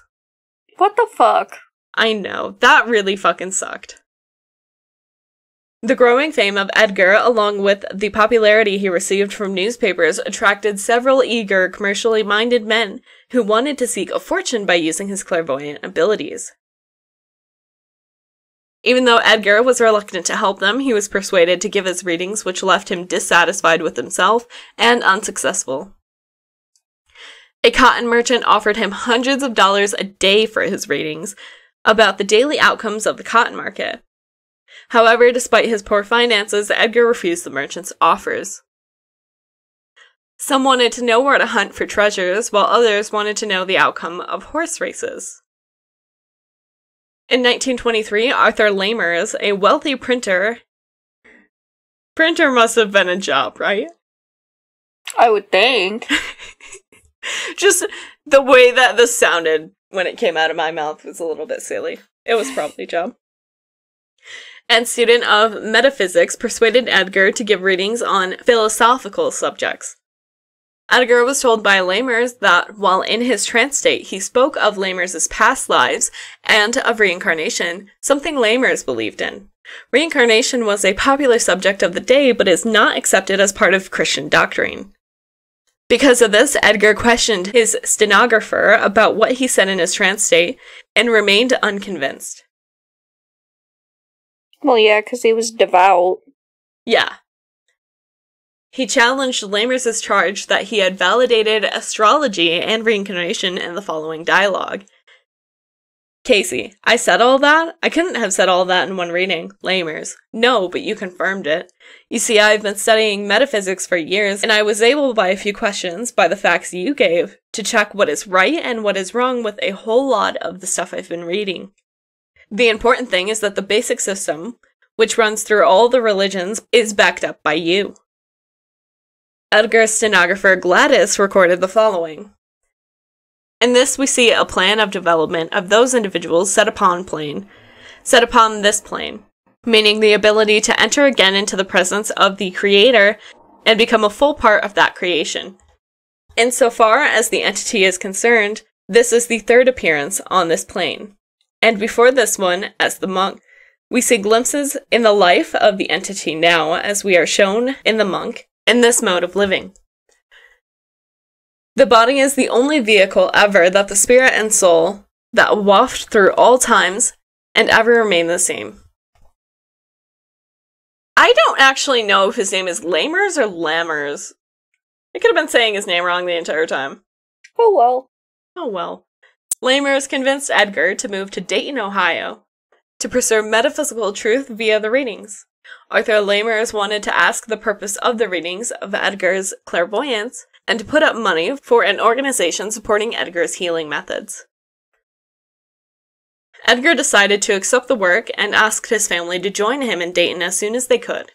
What the fuck? I know, that really fucking sucked. The growing fame of Edgar, along with the popularity he received from newspapers, attracted several eager, commercially minded men who wanted to seek a fortune by using his clairvoyant abilities. Even though Edgar was reluctant to help them, he was persuaded to give his readings, which left him dissatisfied with himself and unsuccessful. A cotton merchant offered him hundreds of dollars a day for his readings about the daily outcomes of the cotton market. However, despite his poor finances, Edgar refused the merchant's offers. Some wanted to know where to hunt for treasures, while others wanted to know the outcome of horse races. In 1923, Arthur Lamers, a wealthy printer, printer must have been a job, right? I would think. Just the way that this sounded when it came out of my mouth was a little bit silly. It was probably job. And student of metaphysics persuaded Edgar to give readings on philosophical subjects. Edgar was told by Lamers that while in his trance state, he spoke of Lamers' past lives and of reincarnation, something Lamers believed in. Reincarnation was a popular subject of the day, but is not accepted as part of Christian doctrine. Because of this, Edgar questioned his stenographer about what he said in his trance state and remained unconvinced. Well, yeah, because he was devout. Yeah, he challenged Lamers' charge that he had validated astrology and reincarnation in the following dialogue. Cayce, I said all that? I couldn't have said all that in one reading. Lamers. No, but you confirmed it. You see, I've been studying metaphysics for years, and I was able, by a few questions, by the facts you gave, to check what is right and what is wrong with a whole lot of the stuff I've been reading. The important thing is that the basic system, which runs through all the religions, is backed up by you. Edgar's stenographer Gladys recorded the following. In this, we see a plan of development of those individuals set upon plane, set upon this plane, meaning the ability to enter again into the presence of the Creator and become a full part of that creation. Insofar as the entity is concerned, this is the third appearance on this plane. And before this one, as the monk, we see glimpses in the life of the entity now, as we are shown in the monk, in this mode of living. The body is the only vehicle ever that the spirit and soul that waft through all times and ever remain the same. I don't actually know if his name is Lamers or Lammers. I could have been saying his name wrong the entire time. Oh well. Oh well. Lamers convinced Edgar to move to Dayton, Ohio, to pursue metaphysical truth via the readings. Arthur Lamers wanted to ask the purpose of the readings of Edgar's clairvoyance and to put up money for an organization supporting Edgar's healing methods. Edgar decided to accept the work and asked his family to join him in Dayton as soon as they could.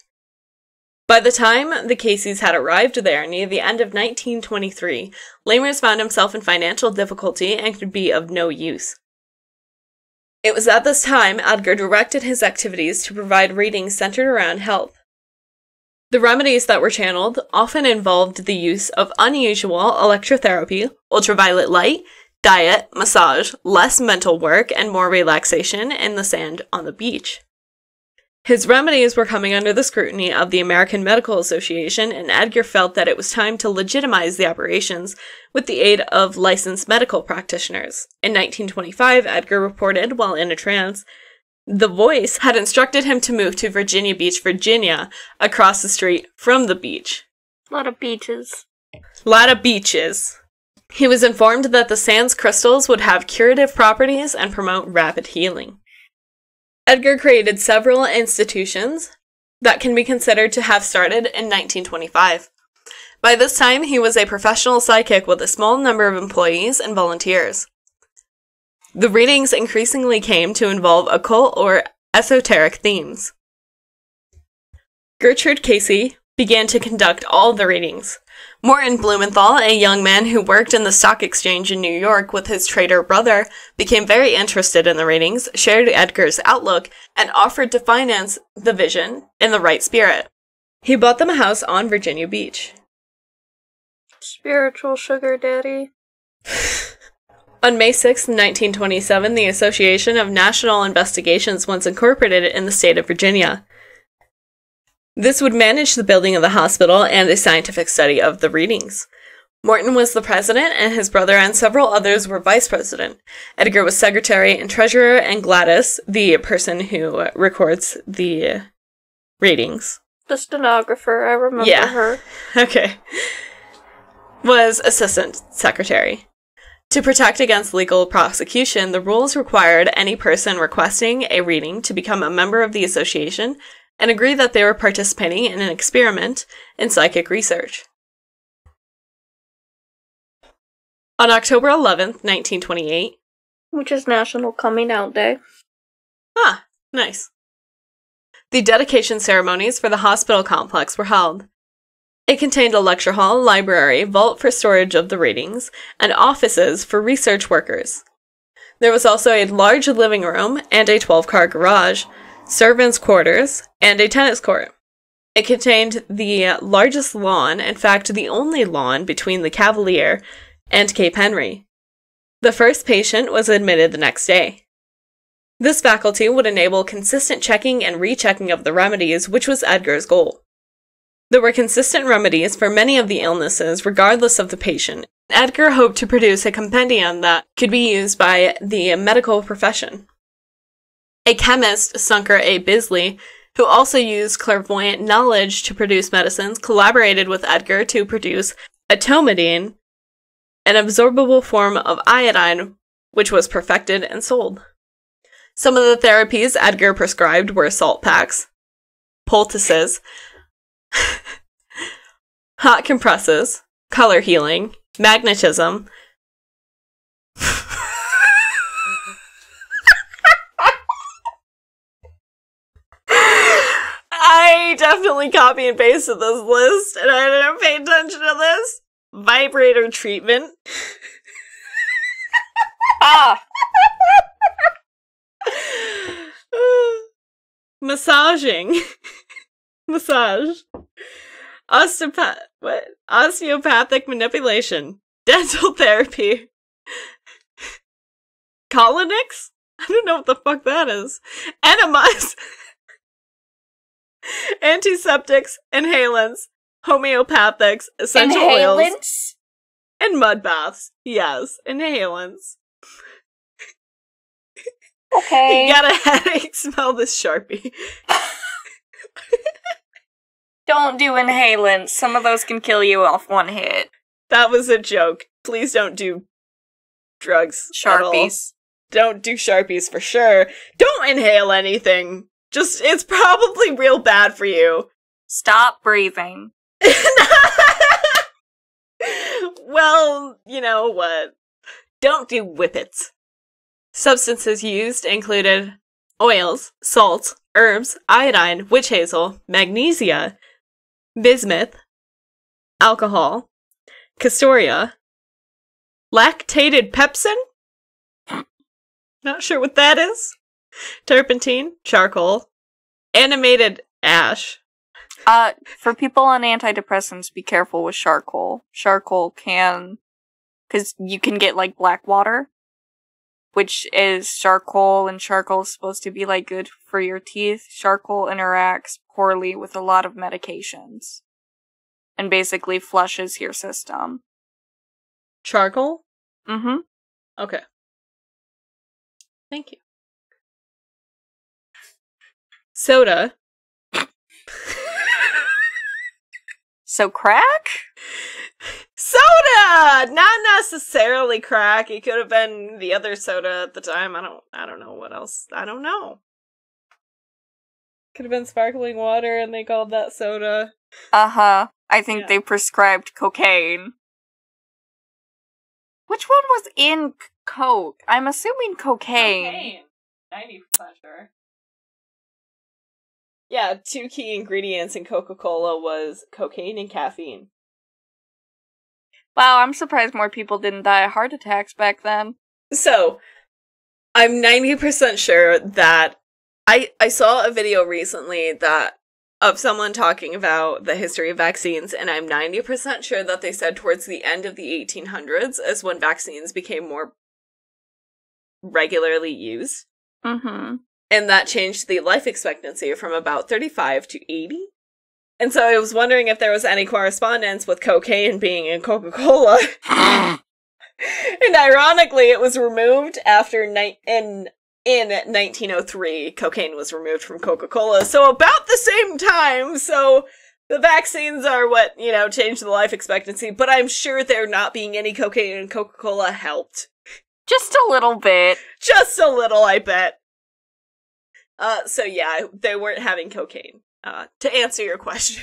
By the time the Cayces had arrived there near the end of 1923, Lamers found himself in financial difficulty and could be of no use. It was at this time Edgar directed his activities to provide readings centered around health. The remedies that were channeled often involved the use of unusual electrotherapy, ultraviolet light, diet, massage, less mental work, and more relaxation in the sand on the beach. His remedies were coming under the scrutiny of the American Medical Association, and Edgar felt that it was time to legitimize the operations with the aid of licensed medical practitioners. In 1925, Edgar reported, while in a trance, the voice had instructed him to move to Virginia Beach, Virginia, across the street from the beach. A lot of beaches. A lot of beaches. He was informed that the sand's crystals would have curative properties and promote rapid healing. Edgar created several institutions that can be considered to have started in 1925. By this time, he was a professional psychic with a small number of employees and volunteers. The readings increasingly came to involve occult or esoteric themes. Gertrude Cayce began to conduct all the readings. Morton Blumenthal, a young man who worked in the stock exchange in New York with his trader brother, became very interested in the readings, shared Edgar's outlook, and offered to finance the vision in the right spirit. He bought them a house on Virginia Beach. Spiritual sugar daddy. On May 6, 1927, the Association of National Investigations was incorporated in the state of Virginia. This would manage the building of the hospital and a scientific study of the readings. Morton was the president, and his brother and several others were vice president. Edgar was secretary and treasurer, and Gladys, the person who records the readings. The stenographer, I remember Yeah. her. Okay. Was assistant secretary. To protect against legal prosecution, the rules required any person requesting a reading to become a member of the association and agree that they were participating in an experiment in psychic research. On October 11th, 1928, Which is National Coming Out Day. ah, nice. The dedication ceremonies for the hospital complex were held. It contained a lecture hall, library, vault for storage of the readings, and offices for research workers. There was also a large living room and a 12 car garage, servants' quarters, and a tennis court. It contained the largest lawn, in fact, the only lawn between the Cavalier and Cape Henry. The first patient was admitted the next day. This faculty would enable consistent checking and rechecking of the remedies, which was Edgar's goal. There were consistent remedies for many of the illnesses, regardless of the patient. Edgar hoped to produce a compendium that could be used by the medical profession. A chemist, Sunker A. Bisley, who also used clairvoyant knowledge to produce medicines, collaborated with Edgar to produce atomidine, an absorbable form of iodine, which was perfected and sold. Some of the therapies Edgar prescribed were salt packs, poultices, hot compresses, color healing, magnetism. I definitely copy and pasted this list and I didn't pay attention to this. Vibrator treatment. Ah! Massaging. Massage. Osteopath what? Osteopathic manipulation. Dental therapy. Colonics? I don't know what the fuck that is. Enemas. Antiseptics, inhalants, homeopathics, essential oils, and mud baths. Yes, inhalants. Okay. You got a headache, smell this Sharpie. Don't do inhalants. Some of those can kill you off one hit. That was a joke. Please don't do drugs. Sharpies. Don't do Sharpies for sure. Don't inhale anything. Just, it's probably real bad for you. Stop breathing. well, you know what? Don't do whippets. Substances used included oils, salts, herbs, iodine, witch hazel, magnesia, bismuth, alcohol, castoria, lactated pepsin, Not sure what that is. Turpentine, charcoal, animated ash. Uh, for people on antidepressants, be careful with charcoal. Charcoal can, because you can get like black water, which is charcoal, and charcoal is supposed to be like good for your teeth. Charcoal interacts poorly with a lot of medications, and basically flushes your system. Charcoal? Mm-hmm. Okay. Thank you. Soda. So crack? Soda! Not necessarily crack. It could have been the other soda at the time. I don't I don't know what else. I don't know. Could have been sparkling water and they called that soda. Uh huh. I think Yeah. they prescribed cocaine. Which one was in c- coke? I'm assuming cocaine. Ninety percent sure. Yeah, two key ingredients in Coca Cola was cocaine and caffeine. Wow, I'm surprised more people didn't die of heart attacks back then. So, I'm 90% sure that I I saw a video recently that of someone talking about the history of vaccines and I'm 90% sure that they said towards the end of the 1800s is when vaccines became more regularly used Mm-hmm. and that changed the life expectancy from about 35 to 80. And so I was wondering if there was any correspondence with cocaine being in Coca-Cola. and ironically, it was removed after ni- in in 1903. Cocaine was removed from Coca-Cola, so about the same time. So the vaccines are what you know changed the life expectancy. But I'm sure there not being any cocaine in Coca-Cola helped Just a little bit. just a little, I bet. Uh, so yeah, they weren't having cocaine. Uh, to answer your question,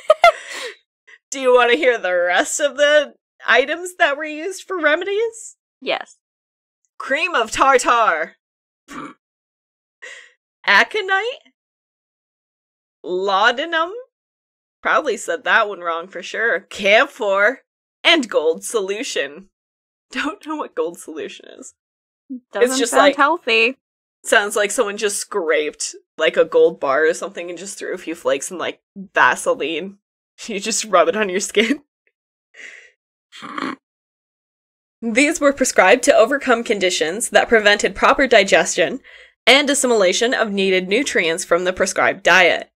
do you want to hear the rest of the items that were used for remedies? Yes. Cream of tartar, aconite, laudanum. Probably said that one wrong for sure. Camphor and gold solution. Don't know what gold solution is. Doesn't just sound like- healthy. Sounds like someone just scraped like a gold bar or something and just threw a few flakes in like Vaseline. You just rub it on your skin. These were prescribed to overcome conditions that prevented proper digestion and assimilation of needed nutrients from the prescribed diet.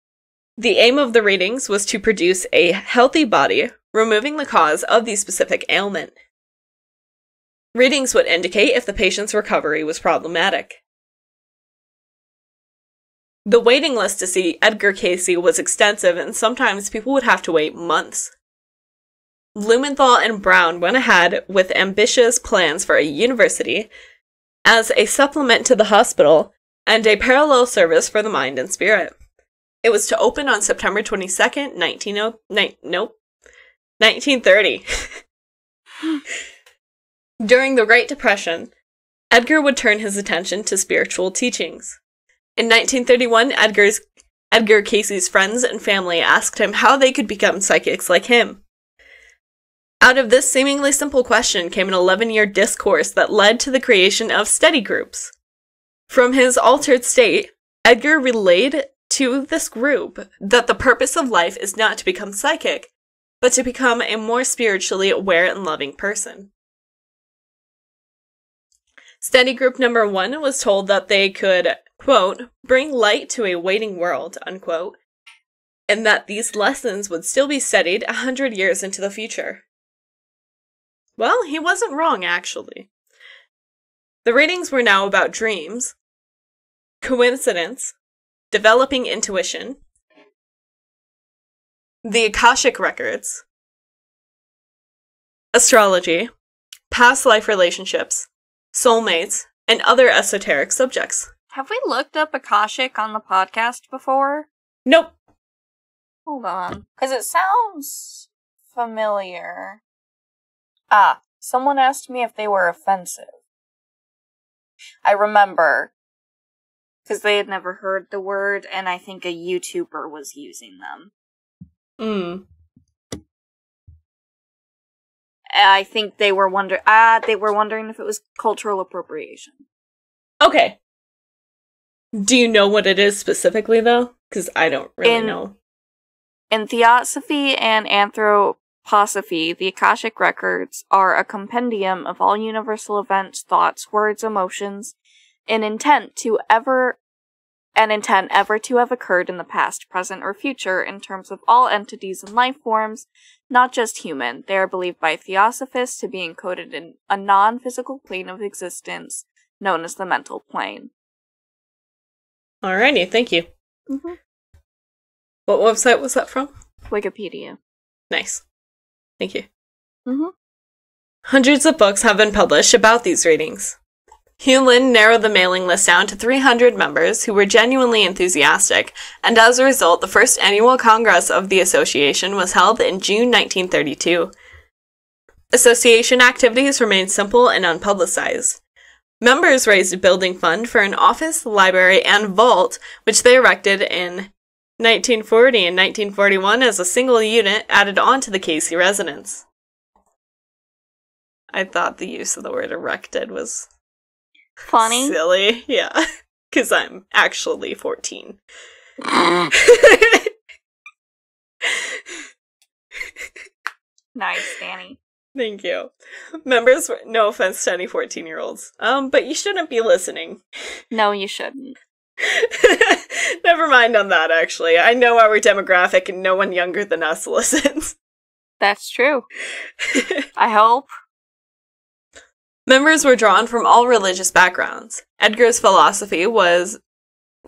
The aim of the readings was to produce a healthy body, removing the cause of the specific ailment. Readings would indicate if the patient's recovery was problematic. The waiting list to see Edgar Cayce was extensive, and sometimes people would have to wait months. Blumenthal and Brown went ahead with ambitious plans for a university as a supplement to the hospital and a parallel service for the mind and spirit. It was to open on September 22nd, 19, nope, 1930. During the Great Depression, Edgar would turn his attention to spiritual teachings. In 1931, Edgar's, Edgar Cayce's friends and family asked him how they could become psychics like him. Out of this seemingly simple question came an 11 year discourse that led to the creation of study groups. From his altered state, Edgar relayed to this group that the purpose of life is not to become psychic, but to become a more spiritually aware and loving person. Study group number one was told that they could, quote, bring light to a waiting world, unquote, and that these lessons would still be studied a hundred years into the future. Well, he wasn't wrong, actually. The readings were now about dreams, coincidence, developing intuition, the Akashic records, astrology, past life relationships, soulmates, and other esoteric subjects. Have we looked up Akashic on the podcast before? Nope. Hold on. Because it sounds familiar. Ah, someone asked me if they were offensive. I remember. Because they had never heard the word, and I think a YouTuber was using them. Mm. I think they were wonder ah they were wondering if it was cultural appropriation. Okay. Do you know what it is specifically, though? Because I don't really In- know. In Theosophy and Anthroposophy, the Akashic Records are a compendium of all universal events, thoughts, words, emotions, an intent to ever an intent ever to have occurred in the past, present, or future in terms of all entities and life forms, not just human. They are believed by theosophists to be encoded in a non physical plane of existence known as the mental plane. Alrighty, thank you. Mhm. What website was that from? Wikipedia. Nice. Thank you. Mhm. Hundreds of books have been published about these readings. Hugh Lynn narrowed the mailing list down to 300 members who were genuinely enthusiastic, and as a result, the first annual congress of the association was held in June 1932. Association activities remained simple and unpublicized. Members raised a building fund for an office, library, and vault, which they erected in 1940 and 1941 as a single unit added onto the Cayce residence. I thought the use of the word erected was Funny. silly. Yeah. Because I'm actually 14. nice, Danny. Thank you. Members, no offense to any 14 year olds, um, but you shouldn't be listening. No, you shouldn't. Never mind on that, actually. I know our demographic and no one younger than us listens. That's true. I hope. Members were drawn from all religious backgrounds. Edgar's philosophy was,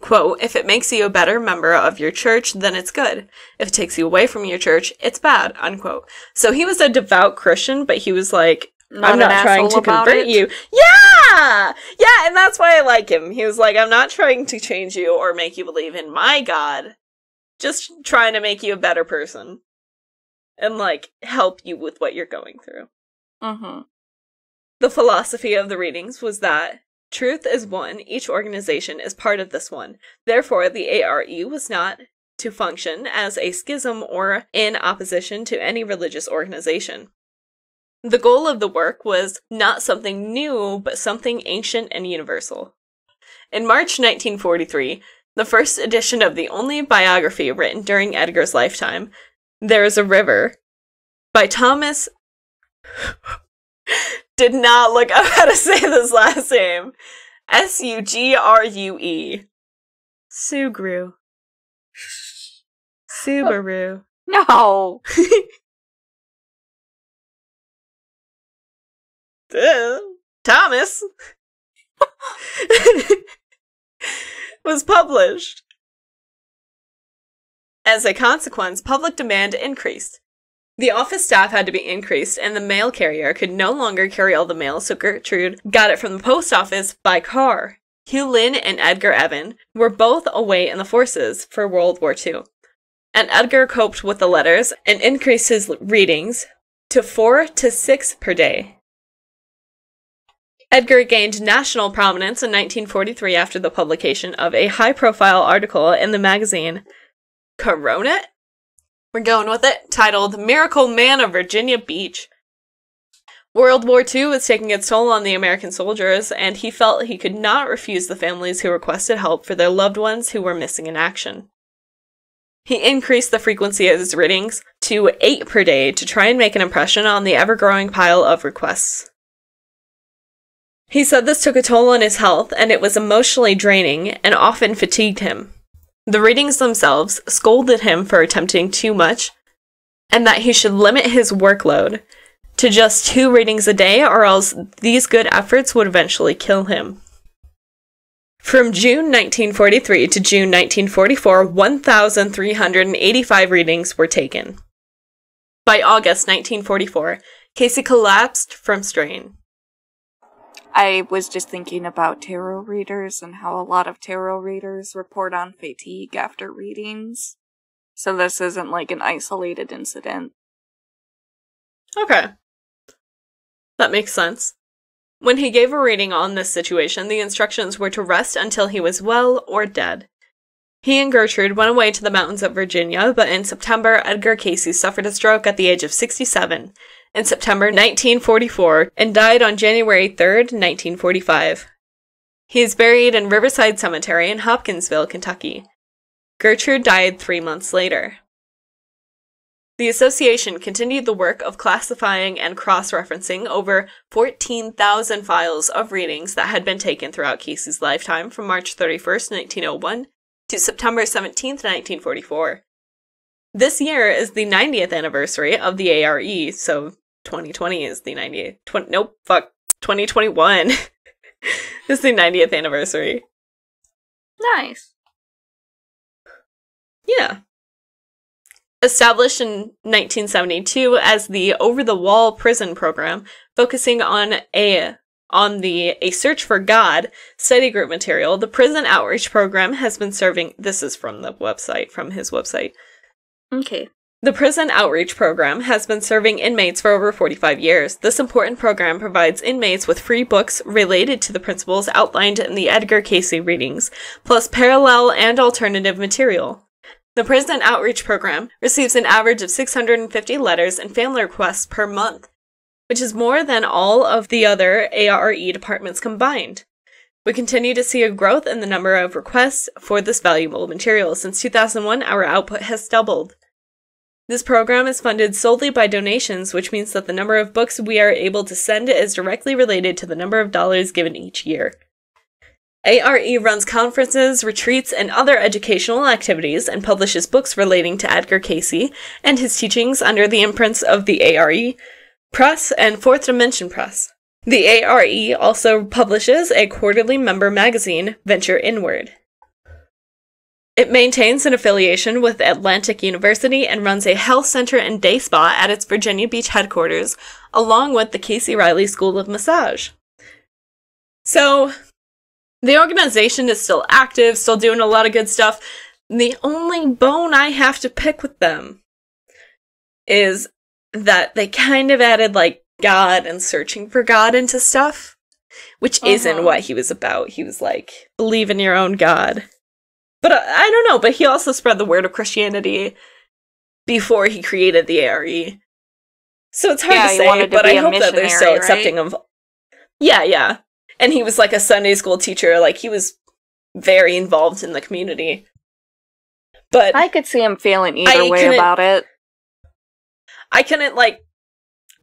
quote, if it makes you a better member of your church, then it's good. If it takes you away from your church, it's bad, unquote. So he was a devout Christian, but he was like, I'm not trying to convert it. you. Yeah! Yeah, yeah, and that's why I like him. He was like, I'm not trying to change you or make you believe in my God. Just trying to make you a better person. And like help you with what you're going through. Mm-hmm. The philosophy of the readings was that truth is one, each organization is part of this one. Therefore, the ARE was not to function as a schism or in opposition to any religious organization. The goal of the work was not something new, but something ancient and universal. In March 1943, the first edition of the only biography written during Edgar's lifetime, There is a River, by Thomas did not look up how to say this last name. S U G R U E. Sugru. Subaru. No. Thomas. was published. As a consequence, public demand increased. The office staff had to be increased, and the mail carrier could no longer carry all the mail, so Gertrude got it from the post office by car. Hugh Lynn and Edgar Evan were both away in the forces for World War II, and Edgar coped with the letters and increased his readings to four to six per day. Edgar gained national prominence in 1943 after the publication of a high profile article in the magazine Coronet? We're going with it, titled Miracle Man of Virginia Beach. World War II was taking its toll on the American soldiers, and he felt he could not refuse the families who requested help for their loved ones who were missing in action. He increased the frequency of his readings to eight per day to try and make an impression on the ever growing pile of requests. He said this took a toll on his health and it was emotionally draining and often fatigued him. The readings themselves scolded him for attempting too much and that he should limit his workload to just two readings a day or else these good efforts would eventually kill him. From June 1943 to June 1944, 1,385 readings were taken. By August 1944, Cayce collapsed from strain. I was just thinking about tarot readers and how a lot of tarot readers report on fatigue after readings. So this isn't like an isolated incident. Okay. That makes sense. When he gave a reading on this situation, the instructions were to rest until he was well or dead. He and Gertrude went away to the mountains of Virginia, but in September, Edgar Cayce suffered a stroke at the age of 67 in September 1944 and died on January 3rd, 1945. He is buried in Riverside Cemetery in Hopkinsville, Kentucky. Gertrude died three months later. The association continued the work of classifying and cross referencing over 14,000 files of readings that had been taken throughout Cayce's lifetime from March 31st, 1901 to September 17th, 1944. This year is the 90th anniversary of the ARE, so 2020 is the 90th. 20, nope, fuck. 2021 is the 90th anniversary. Nice. Yeah. Established in 1972 as the Over the Wall Prison Program, focusing on a on the A Search for God study group material, the prison outreach program has been serving this is from the website, from his website. Okay. The Prison Outreach Program has been serving inmates for over 45 years. This important program provides inmates with free books related to the principles outlined in the Edgar Cayce readings, plus parallel and alternative material. The Prison Outreach Program receives an average of 650 letters and family requests per month, which is more than all of the other ARE departments combined. We continue to see a growth in the number of requests for this valuable material. Since 2001, our output has doubled. This program is funded solely by donations, which means that the number of books we are able to send is directly related to the number of dollars given each year. ARE runs conferences, retreats, and other educational activities and publishes books relating to Edgar Cayce and his teachings under the imprints of the ARE Press and Fourth Dimension Press. The ARE also publishes a quarterly member magazine, Venture Inward. It maintains an affiliation with Atlantic University and runs a health center and day spa at its Virginia Beach headquarters, along with the Cayce Reilly School of Massage. So, the organization is still active, still doing a lot of good stuff. The only bone I have to pick with them is that they kind of added like God and searching for God into stuff, which uh-huh. isn't what he was about. He was like, believe in your own God. But uh, I don't know, but he also spread the word of Christianity before he created the ARE. So it's hard yeah, to say, but I hope that they're still accepting right? of. Yeah, yeah and he was like a Sunday school teacher. Like he was very involved in the community. But I could see him feeling either I way about it. I couldn't like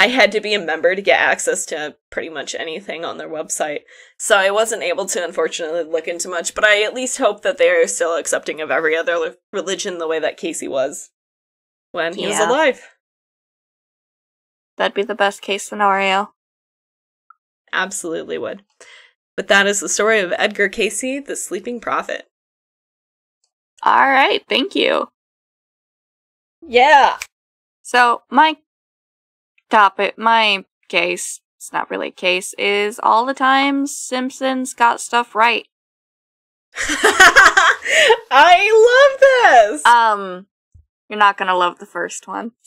I had to be a member to get access to pretty much anything on their website. So I wasn't able to unfortunately look into much, but I at least hope that they are still accepting of every other religion the way that Cayce was when he yeah. was alive. That'd be the best case scenario. Absolutely would. But that is the story of Edgar Cayce, the sleeping prophet. All right, thank you. Yeah. So, my topic, my case, it's not really a case, is all the times Simpsons got stuff right. I love this! Um, you're not gonna love the first one.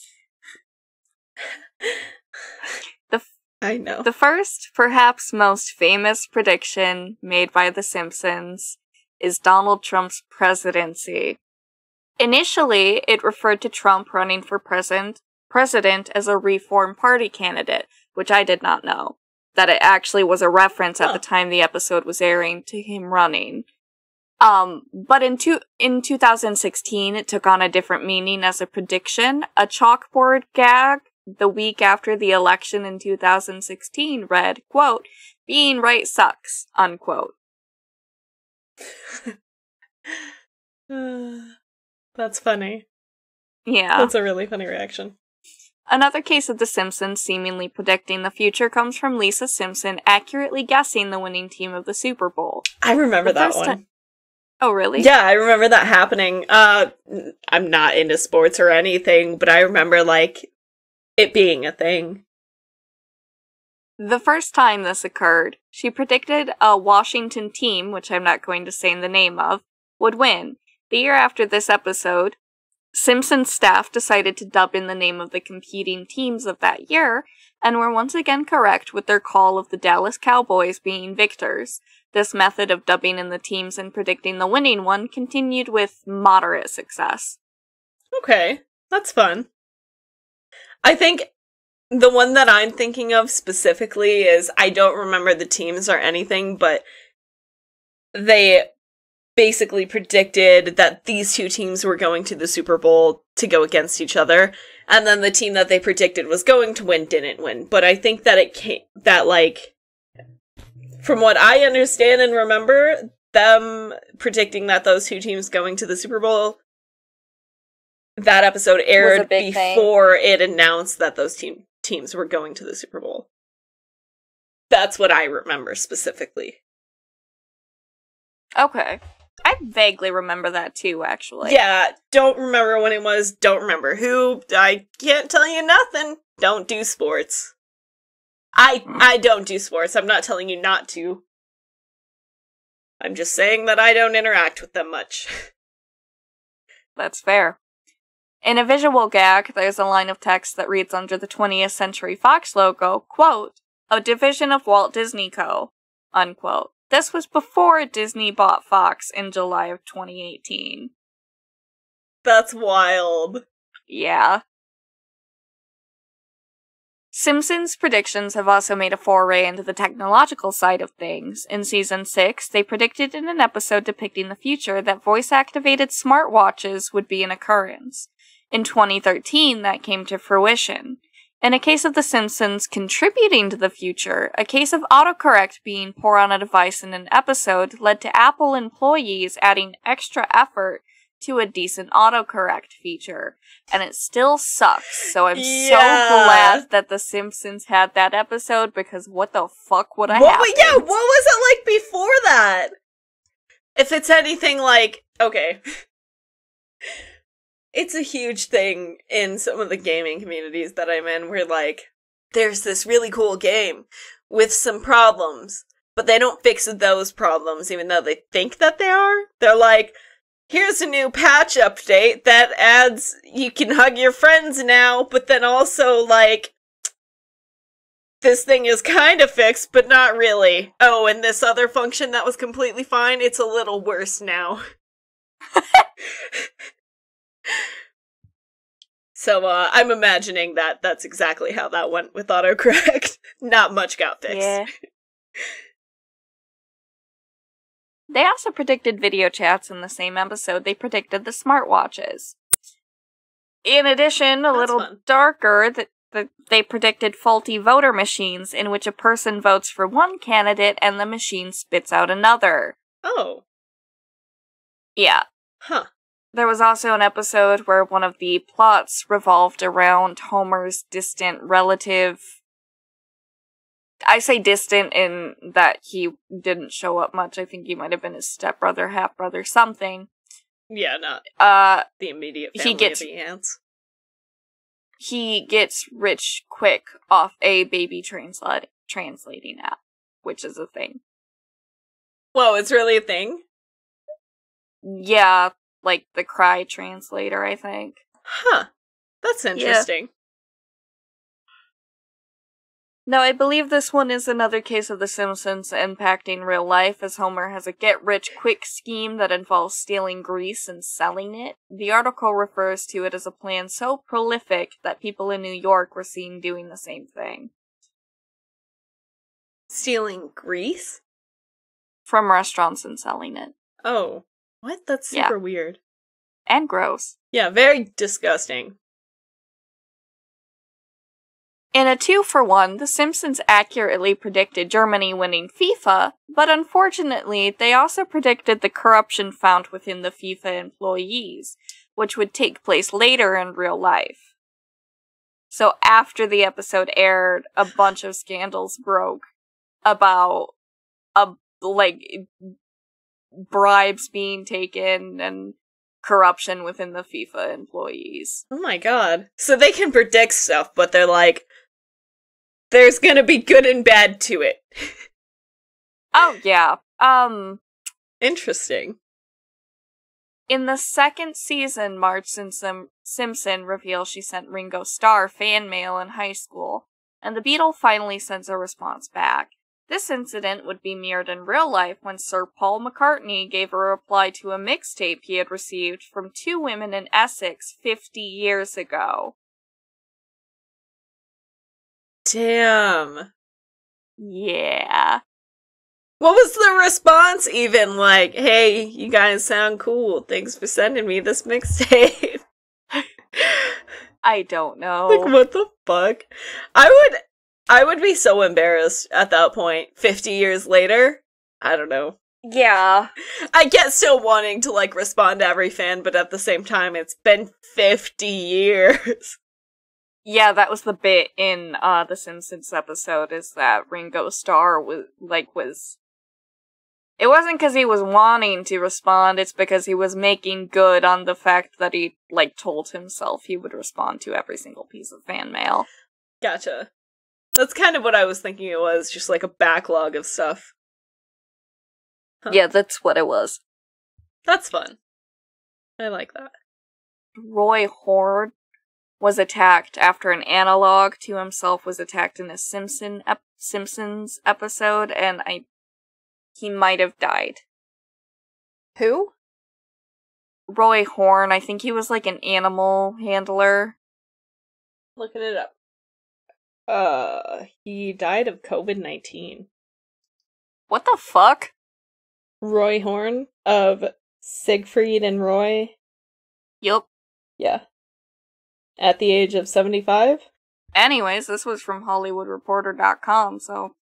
The I know. The first, perhaps most famous prediction made by The Simpsons is Donald Trump's presidency. Initially, it referred to Trump running for president, president as a Reform Party candidate, which I did not know. That it actually was a reference at huh. the time the episode was airing to him running. Um, but in two, in 2016, it took on a different meaning as a prediction, a chalkboard gag the week after the election in 2016 read, quote, being right sucks, unquote. That's funny. Yeah. That's a really funny reaction. Another case of The Simpsons seemingly predicting the future comes from Lisa Simpson accurately guessing the winning team of the Super Bowl. I remember the that one. Oh, really? Yeah, I remember that happening. Uh, I'm not into sports or anything, but I remember like it being a thing. The first time this occurred, she predicted a Washington team, which I'm not going to say the name of, would win. The year after this episode, Simpsons staff decided to dub in the name of the competing teams of that year, and were once again correct with their call of the Dallas Cowboys being victors. This method of dubbing in the teams and predicting the winning one continued with moderate success. Okay, that's fun. I think the one that I'm thinking of specifically is I don't remember the teams or anything, but they basically predicted that these two teams were going to the Super Bowl to go against each other, and then the team that they predicted was going to win didn't win. But I think that it came that like from what I understand and remember, them predicting that those two teams going to the Super Bowl that episode aired big thing. before it announced that those team teams were going to the Super Bowl. That's what I remember specifically. Okay. I vaguely remember that too, actually. yeah, don't remember when it was, don't remember who. I can't tell you nothing. Don't do sports. I hmm. I don't do sports. I'm not telling you not to. I'm just saying that I don't interact with them much. That's fair. In a visual gag, there's a line of text that reads under the 20th Century Fox logo, quote, a division of Walt Disney Co., unquote. This was before Disney bought Fox in July of 2018. That's wild. Yeah. Simpsons predictions have also made a foray into the technological side of things. In season 6, they predicted in an episode depicting the future that voice activated smartwatches would be an occurrence. In 2013, that came to fruition. In a case of The Simpsons contributing to the future, a case of autocorrect being poor on a device in an episode led to Apple employees adding extra effort to a decent autocorrect feature. And it still sucks. So I'm Yeah. so glad that The Simpsons had that episode because what the fuck would I What, have? yeah, what was it like before that? If it's anything like, okay. it's a huge thing in some of the gaming communities that I'm in where, like, there's this really cool game with some problems, but they don't fix those problems even though they think that they are. They're like, here's a new patch update that adds you can hug your friends now, but then also, like, this thing is kind of fixed, but not really. Oh, and this other function that was completely fine, it's a little worse now. so, uh, I'm imagining that that's exactly how that went with autocorrect. not much got fixed. Yeah. They also predicted video chats in the same episode. They predicted the smartwatches. In addition, a That's little fun. darker, that that they predicted faulty voter machines in which a person votes for one candidate and the machine spits out another. Oh, Yeah. huh. There was also an episode where one of the plots revolved around Homer's distant relative. I say distant in that he didn't show up much. I think he might have been his stepbrother, half brother, something. Yeah, not Uh, the immediate He gets- of the ants. he gets rich quick off a baby translate translating app, which is a thing. Whoa, it's really a thing? Yeah, like the Cry translator, I think. Huh. That's interesting. No, I believe this one is another case of The Simpsons impacting real life, as Homer has a get rich quick scheme that involves stealing grease and selling it. The article refers to it as a plan so prolific that people in New York were seen doing the same thing. Stealing grease? From restaurants and selling it. Oh. What? That's Yeah. super weird. And gross. Yeah, very disgusting. In a two for one, The Simpsons accurately predicted Germany winning FIFA, but unfortunately, they also predicted the corruption found within the FIFA employees, which would take place later in real life. So after the episode aired, a bunch of scandals broke about a like bribes being taken and corruption within the FIFA employees. Oh my god. So they can predict stuff, but they're like, there's gonna be good and bad to it. Oh yeah. Um Interesting. In the second season, Marge Simpson, Simpson reveals she sent Ringo Starr fan mail in high school, and the Beatle finally sends a response back. This incident would be mirrored in real life when Sir Paul McCartney gave a reply to a mixtape he had received from two women in Essex 50 years ago. Damn. Yeah. What was the response even like, hey, you guys sound cool. Thanks for sending me this mixtape. I don't know. like what the fuck? I would I would be so embarrassed at that point 50 years later. I don't know. yeah. I get still wanting to like respond to every fan, but at the same time it's been 50 years. Yeah, that was the bit in uh the Simpsons episode is that Ringo Starr was like was it wasn't because he was wanting to respond, it's because he was making good on the fact that he like told himself he would respond to every single piece of fan mail. Gotcha. That's kind of what I was thinking it was, just like a backlog of stuff. Huh. Yeah, that's what it was. That's fun. I like that. Roy Horn was attacked after an analog to himself was attacked in a Simpson ep- Simpsons episode, and I he might have died. Who? Roy Horn, I think he was like an animal handler. Looking it up. Uh, he died of COVID 19. What the fuck? Roy Horn of Siegfried and Roy. Yup. Yeah. At the age of 75? Anyways, this was from HollywoodReporter.com, so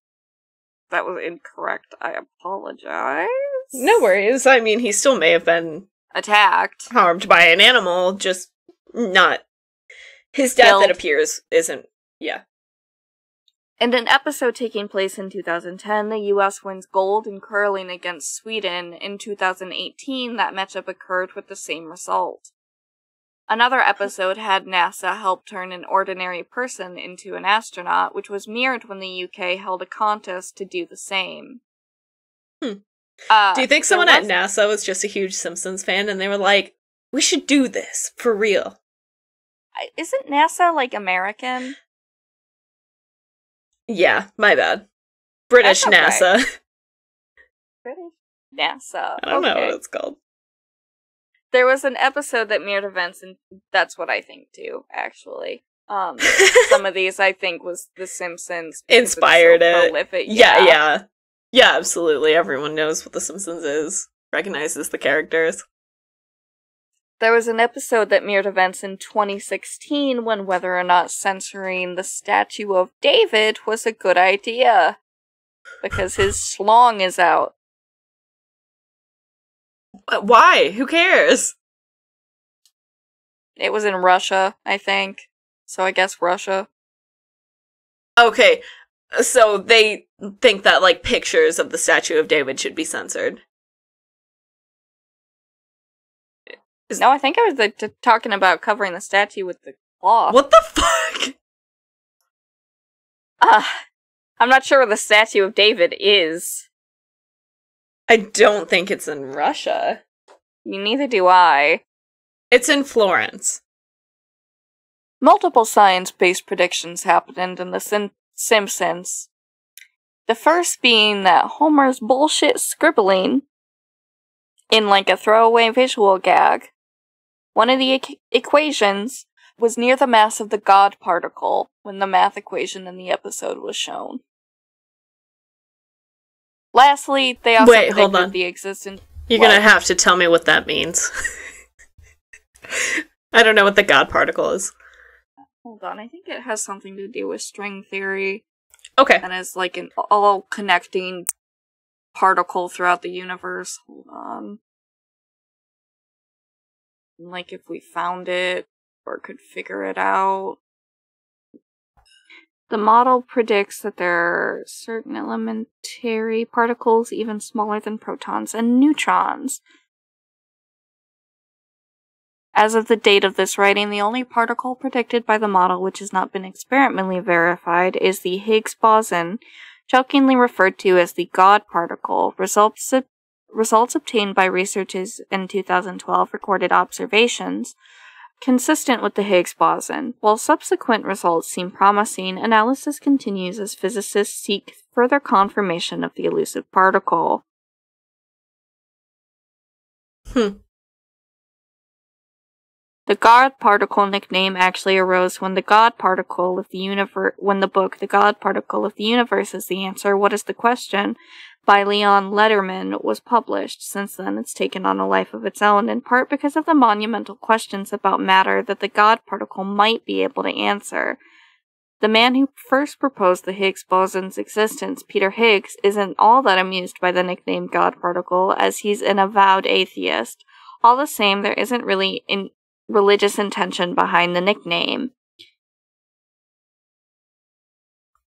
that was incorrect. I apologize. No worries. I mean, he still may have been Attacked. harmed by an animal, just not. His death, Killed. it appears, isn't. Yeah. In an episode taking place in 2010, the US wins gold in curling against Sweden. In 2018, that matchup occurred with the same result. Another episode had NASA help turn an ordinary person into an astronaut, which was mirrored when the UK held a contest to do the same. Hmm. Uh, Do you think someone at NASA was just a huge Simpsons fan and they were like, we should do this for real? Isn't NASA like American? Yeah, my bad. British okay. NASA. British NASA. I don't know what it's called. There was an episode that mirrored events, and that's what I think too. Actually, um, some of these I think was The Simpsons it's so Inspired it. prolific. yeah, yeah. Yeah, absolutely. Everyone knows what The Simpsons is, recognizes the characters. There was an episode that mirrored events in 2016 when whether or not censoring the statue of David was a good idea because his slong is out. Uh, Why? Who cares? It was in Russia, I think. So I guess Russia. Okay, so they think that, like, pictures of the statue of David should be censored. No, I think I was like, t- talking about covering the statue with the cloth. What the fuck? Uh, I'm not sure where the statue of David is. I don't think it's in Russia. Neither do I. It's in Florence. Multiple science based predictions happened in The Sim- Simpsons. The first being that Homer's bullshit scribbling in like a throwaway visual gag. One of the equ- equations was near the mass of the God particle when the math equation in the episode was shown. Lastly, they also Wait, hold on. the existence. You're What? gonna have to tell me what that means. I don't know what the God particle is. Hold on, I think it has something to do with string theory. Okay. and is like an all connecting particle throughout the universe. Hold on. Like if we found it or could figure it out. The model predicts that there are certain elementary particles even smaller than protons and neutrons. As of the date of this writing, the only particle predicted by the model which has not been experimentally verified is the Higgs boson, jokingly referred to as the God particle. Results, results obtained by researchers in 2012 recorded observations consistent with the Higgs boson. While subsequent results seem promising, analysis continues as physicists seek further confirmation of the elusive particle. Hmm. The God particle nickname actually arose when the God particle of the universe, when the book The God Particle of the Universe is the Answer, What is the Question? by Leon Lederman was published. Since then, it's taken on a life of its own, in part because of the monumental questions about matter that the God particle might be able to answer. The man who first proposed the Higgs boson's existence, Peter Higgs, isn't all that amused by the nickname God particle, as he's an avowed atheist. All the same, there isn't really in religious intention behind the nickname.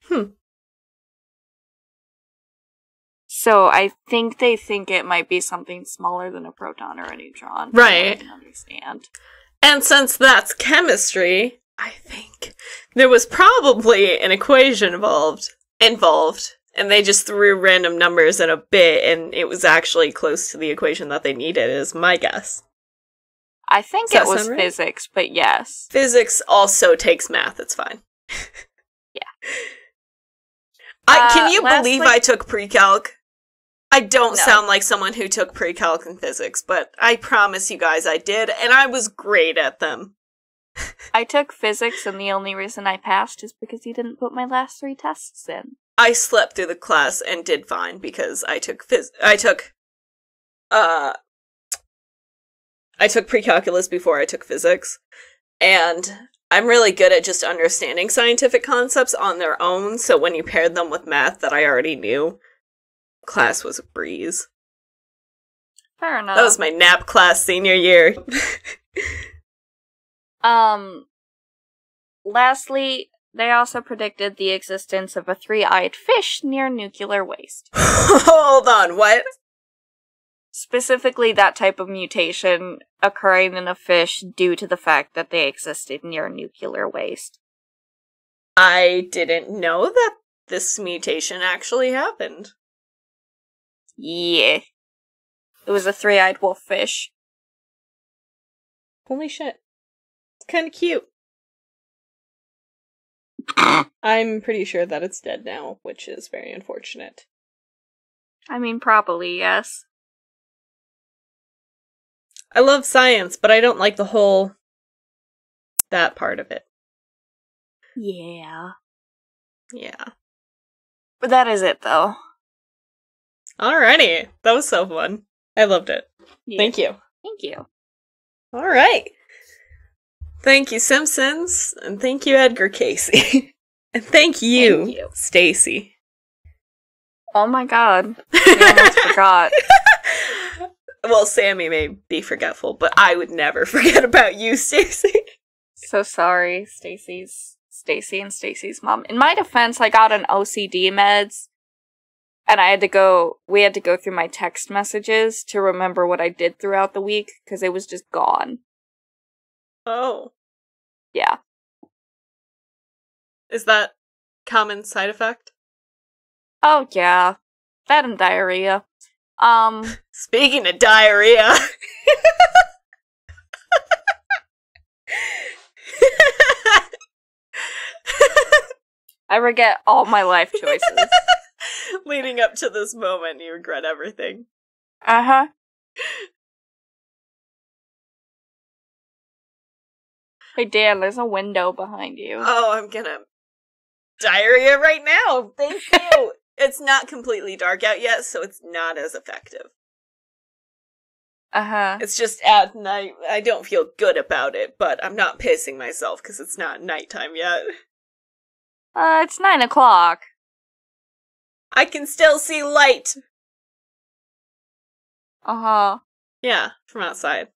Hmm. So I think they think it might be something smaller than a proton or a neutron. Right. I understand. And since that's chemistry, I think there was probably an equation involved involved. And they just threw random numbers in a bit and it was actually close to the equation that they needed, is my guess. I think Does it was right? physics, but yes. Physics also takes math, it's fine. Yeah. I, Uh, can you believe I took pre-calc? I don't No. sound like someone who took pre-calc in physics, but I promise you guys I did, and I was great at them. I took physics, and the only reason I passed is because you didn't put my last three tests in. I slept through the class and did fine because I took phys- I took uh I took pre-calculus before I took physics and I'm really good at just understanding scientific concepts on their own so when you paired them with math that I already knew class was a breeze. Fair enough. That was my nap class senior year. Um, lastly, they also predicted the existence of a three-eyed fish near nuclear waste. Hold on, what? Specifically, that type of mutation occurring in a fish due to the fact that they existed near nuclear waste. I didn't know that this mutation actually happened. Yeah. It was a three-eyed wolf fish. Holy shit. It's kind of cute. I'm pretty sure that it's dead now, which is very unfortunate. I mean, probably, yes. I love science, but I don't like the whole that part of it. Yeah. Yeah. But that is it, though. Alrighty. That was so fun. I loved it. Yeah. Thank you. Thank you. All right. Thank you, Simpsons, and thank you, Edgar Cayce. and thank you, Thank you. Stacy. Oh my god. I almost forgot. well, Sammy may be forgetful, but I would never forget about you, Stacy. So sorry, Stacy's Stacy and Stacy's mom. In my defense, I got an OCD meds and I had to go we had to go through my text messages to remember what I did throughout the week cuz it was just gone. Oh. Yeah. Is that common side effect? Oh yeah. That and diarrhea. Um Speaking of diarrhea. I regret all my life choices. Leading up to this moment, you regret everything. uh-huh. Hey Dan, there's a window behind you. Oh, I'm gonna diarrhea right now. Thank you. It's not completely dark out yet, so it's not as effective. Uh-huh. It's just at night. I don't feel good about it, but I'm not pissing myself because it's not nighttime yet. Uh, it's nine o'clock. I can still see light. Uh-huh. Yeah, from outside.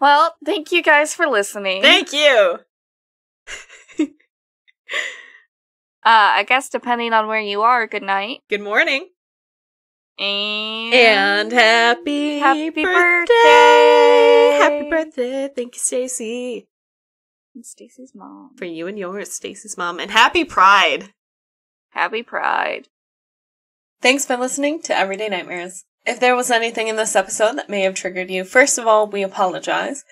Well, thank you guys for listening. Thank you. uh, I guess depending on where you are, good night. Good morning. And And happy, Happy birthday. birthday. Happy birthday. Thank you, Stacy. And Stacy's mom. For you and yours, Stacy's mom. And happy Pride. Happy Pride. Thanks for listening to Everyday Nightmares. If there was anything in this episode that may have triggered you, first of all, we apologize.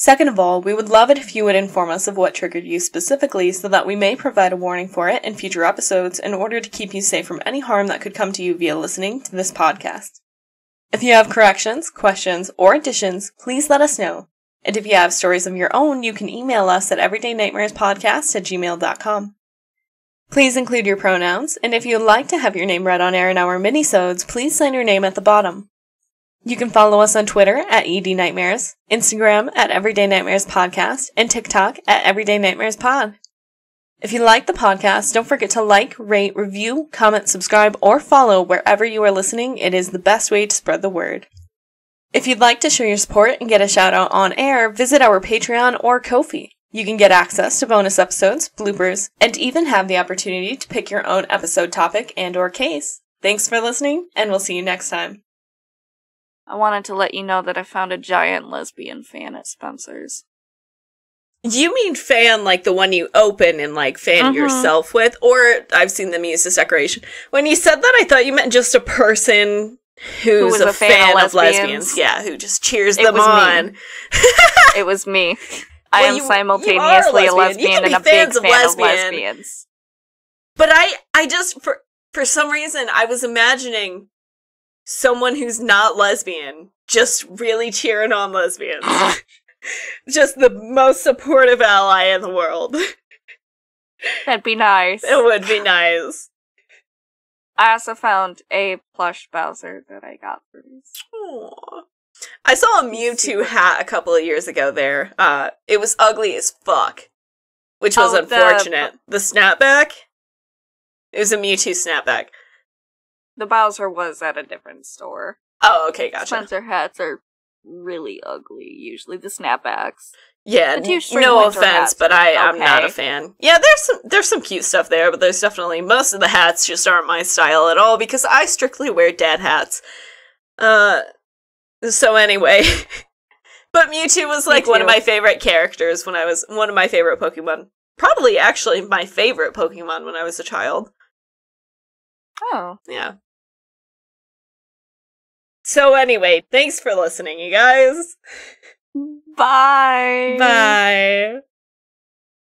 Second of all, we would love it if you would inform us of what triggered you specifically so that we may provide a warning for it in future episodes in order to keep you safe from any harm that could come to you via listening to this podcast. If you have corrections, questions, or additions, please let us know. And if you have stories of your own, you can email us at everydaynightmarespodcast at gmail.com. Please include your pronouns, and if you would like to have your name read on air in our minisodes, please sign your name at the bottom. You can follow us on Twitter at ED Nightmares, Instagram at Everyday Nightmares Podcast, and TikTok at Everyday Nightmares Pod. If you like the podcast, don't forget to like, rate, review, comment, subscribe, or follow wherever you are listening. It is the best way to spread the word. If you'd like to show your support and get a shout out on air, visit our Patreon or Ko-fi. You can get access to bonus episodes, bloopers, and even have the opportunity to pick your own episode topic and or case. Thanks for listening, and we'll see you next time. I wanted to let you know that I found a giant lesbian fan at Spencer's. You mean fan like the one you open and like fan Mhm. yourself with? Or I've seen them use as decoration. When you said that, I thought you meant just a person who's was a, a fan fan, of of lesbians. lesbians. Yeah, who just cheers It them was me. on. It was me. I Well, am you- you simultaneously a lesbian. You lesbian and a big fan of lesbians. But I, I just for for some reason I was imagining someone who's not lesbian just really cheering on lesbians. just the most supportive ally in the world. That'd be nice. it would be nice. I also found a plush Bowser that I got for this. Aw. I saw a Mewtwo hat a couple of years ago there. Uh, it was ugly as fuck, which was Oh, the- unfortunate. The, snapback? It was a Mewtwo snapback. The Bowser was at a different store. Oh, okay, gotcha. Spencer hats are really ugly, usually the snapbacks. Yeah, The two n- string no offense, but I I'm not a fan. Yeah, there's some there's some cute stuff there, but there's definitely most of the hats just aren't my style at all because I strictly wear dad hats. Uh, so anyway, but Mewtwo was like one of my favorite characters when I was one of my favorite Pokemon. Probably actually my favorite Pokemon when I was a child. Oh. Yeah. So anyway, thanks for listening, you guys. Bye. Bye.